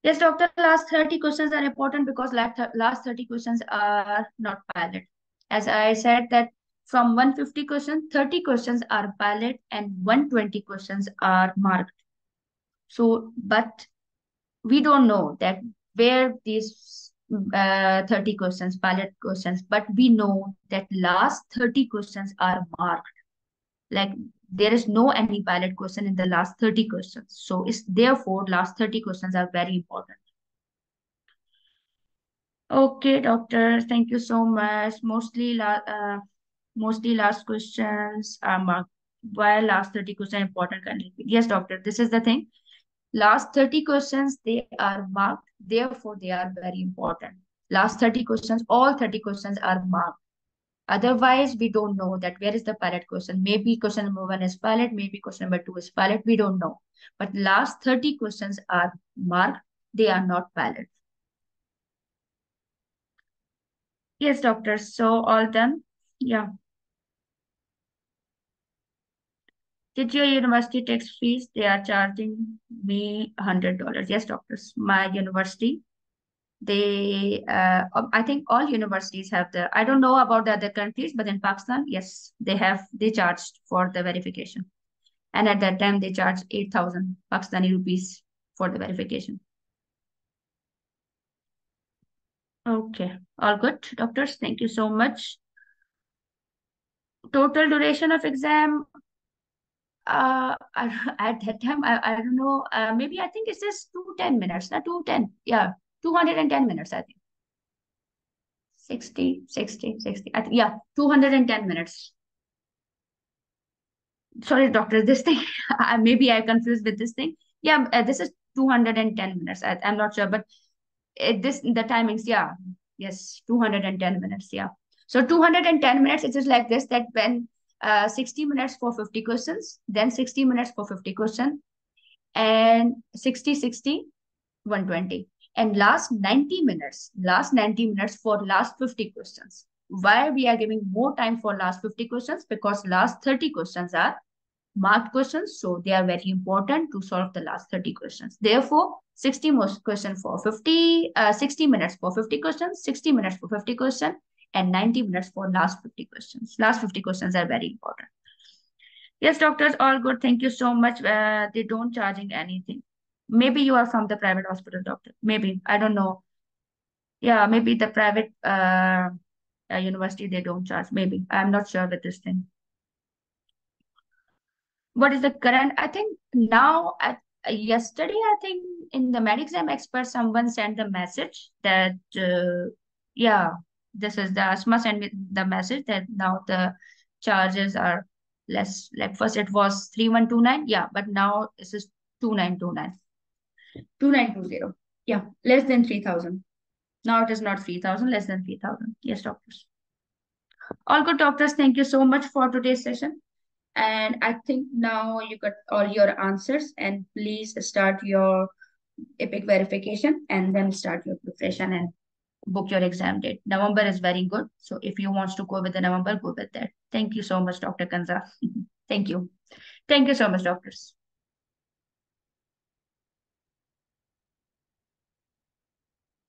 yes doctor last 30 questions are important because last 30 questions are not pilot as i said that from 150 questions, 30 questions are pilot and 120 questions are marked. So, but we don't know that where these uh, 30 questions, pilot questions, but we know that last 30 questions are marked. Like there is no any pilot question in the last 30 questions. So it's therefore last 30 questions are very important. Okay, doctor, thank you so much. Mostly, uh, mostly last questions are marked. Why last 30 questions important? Yes, doctor, this is the thing. Last 30 questions, they are marked. Therefore, they are very important. Last 30 questions, all 30 questions are marked. Otherwise, we don't know that where is the pilot question. Maybe question number one is pilot, maybe question number two is pilot. We don't know. But last 30 questions are marked. They are not pilot. Yes, doctor. So all done. Yeah. Did your university takes fees? They are charging me $100. Yes, doctors. My university, they, uh, um, I think all universities have the, I don't know about the other countries, but in Pakistan, yes, they have, they charged for the verification. And at that time, they charged 8,000 Pakistani rupees for the verification. Okay, all good, doctors. Thank you so much. Total duration of exam, uh, [LAUGHS] at that time, I, I don't know, uh, maybe I think it's just 210 minutes, not 210. Yeah, 210 minutes, I think. 60, 60, 60. I think, yeah, 210 minutes. Sorry, doctor, this thing, [LAUGHS] maybe I confused with this thing. Yeah, uh, this is 210 minutes. I, I'm not sure, but it, this the timings, yeah, yes, 210 minutes, yeah. So 210 minutes, it is like this, that when uh, 60 minutes for 50 questions, then 60 minutes for 50 questions, and 60, 60, 120. And last 90 minutes, last 90 minutes for last 50 questions. Why we are giving more time for last 50 questions? Because last 30 questions are marked questions. So they are very important to solve the last 30 questions. Therefore, 60 most questions for 50, uh, 60 minutes for 50 questions, 60 minutes for 50 questions, and 90 minutes for last 50 questions. Last 50 questions are very important. Yes, doctors, all good. Thank you so much. Uh, they don't charging anything. Maybe you are from the private hospital, doctor. Maybe. I don't know. Yeah, maybe the private uh, uh, university, they don't charge. Maybe. I'm not sure with this thing. What is the current? I think now, at, uh, yesterday, I think in the med exam expert, someone sent a message that, uh, yeah, this is the ASMA sent me the message that now the charges are less. Like first it was 3129. Yeah, but now this is 2929. 2920. Yeah, less than 3000. Now it is not 3000, less than 3000. Yes, doctors. All good, doctors. Thank you so much for today's session. And I think now you got all your answers and please start your EPIC verification and then start your preparation and book your exam date. November is very good. So if you want to go with the November, go with that. Thank you so much, Dr. Kanza. [LAUGHS] Thank you. Thank you so much, doctors.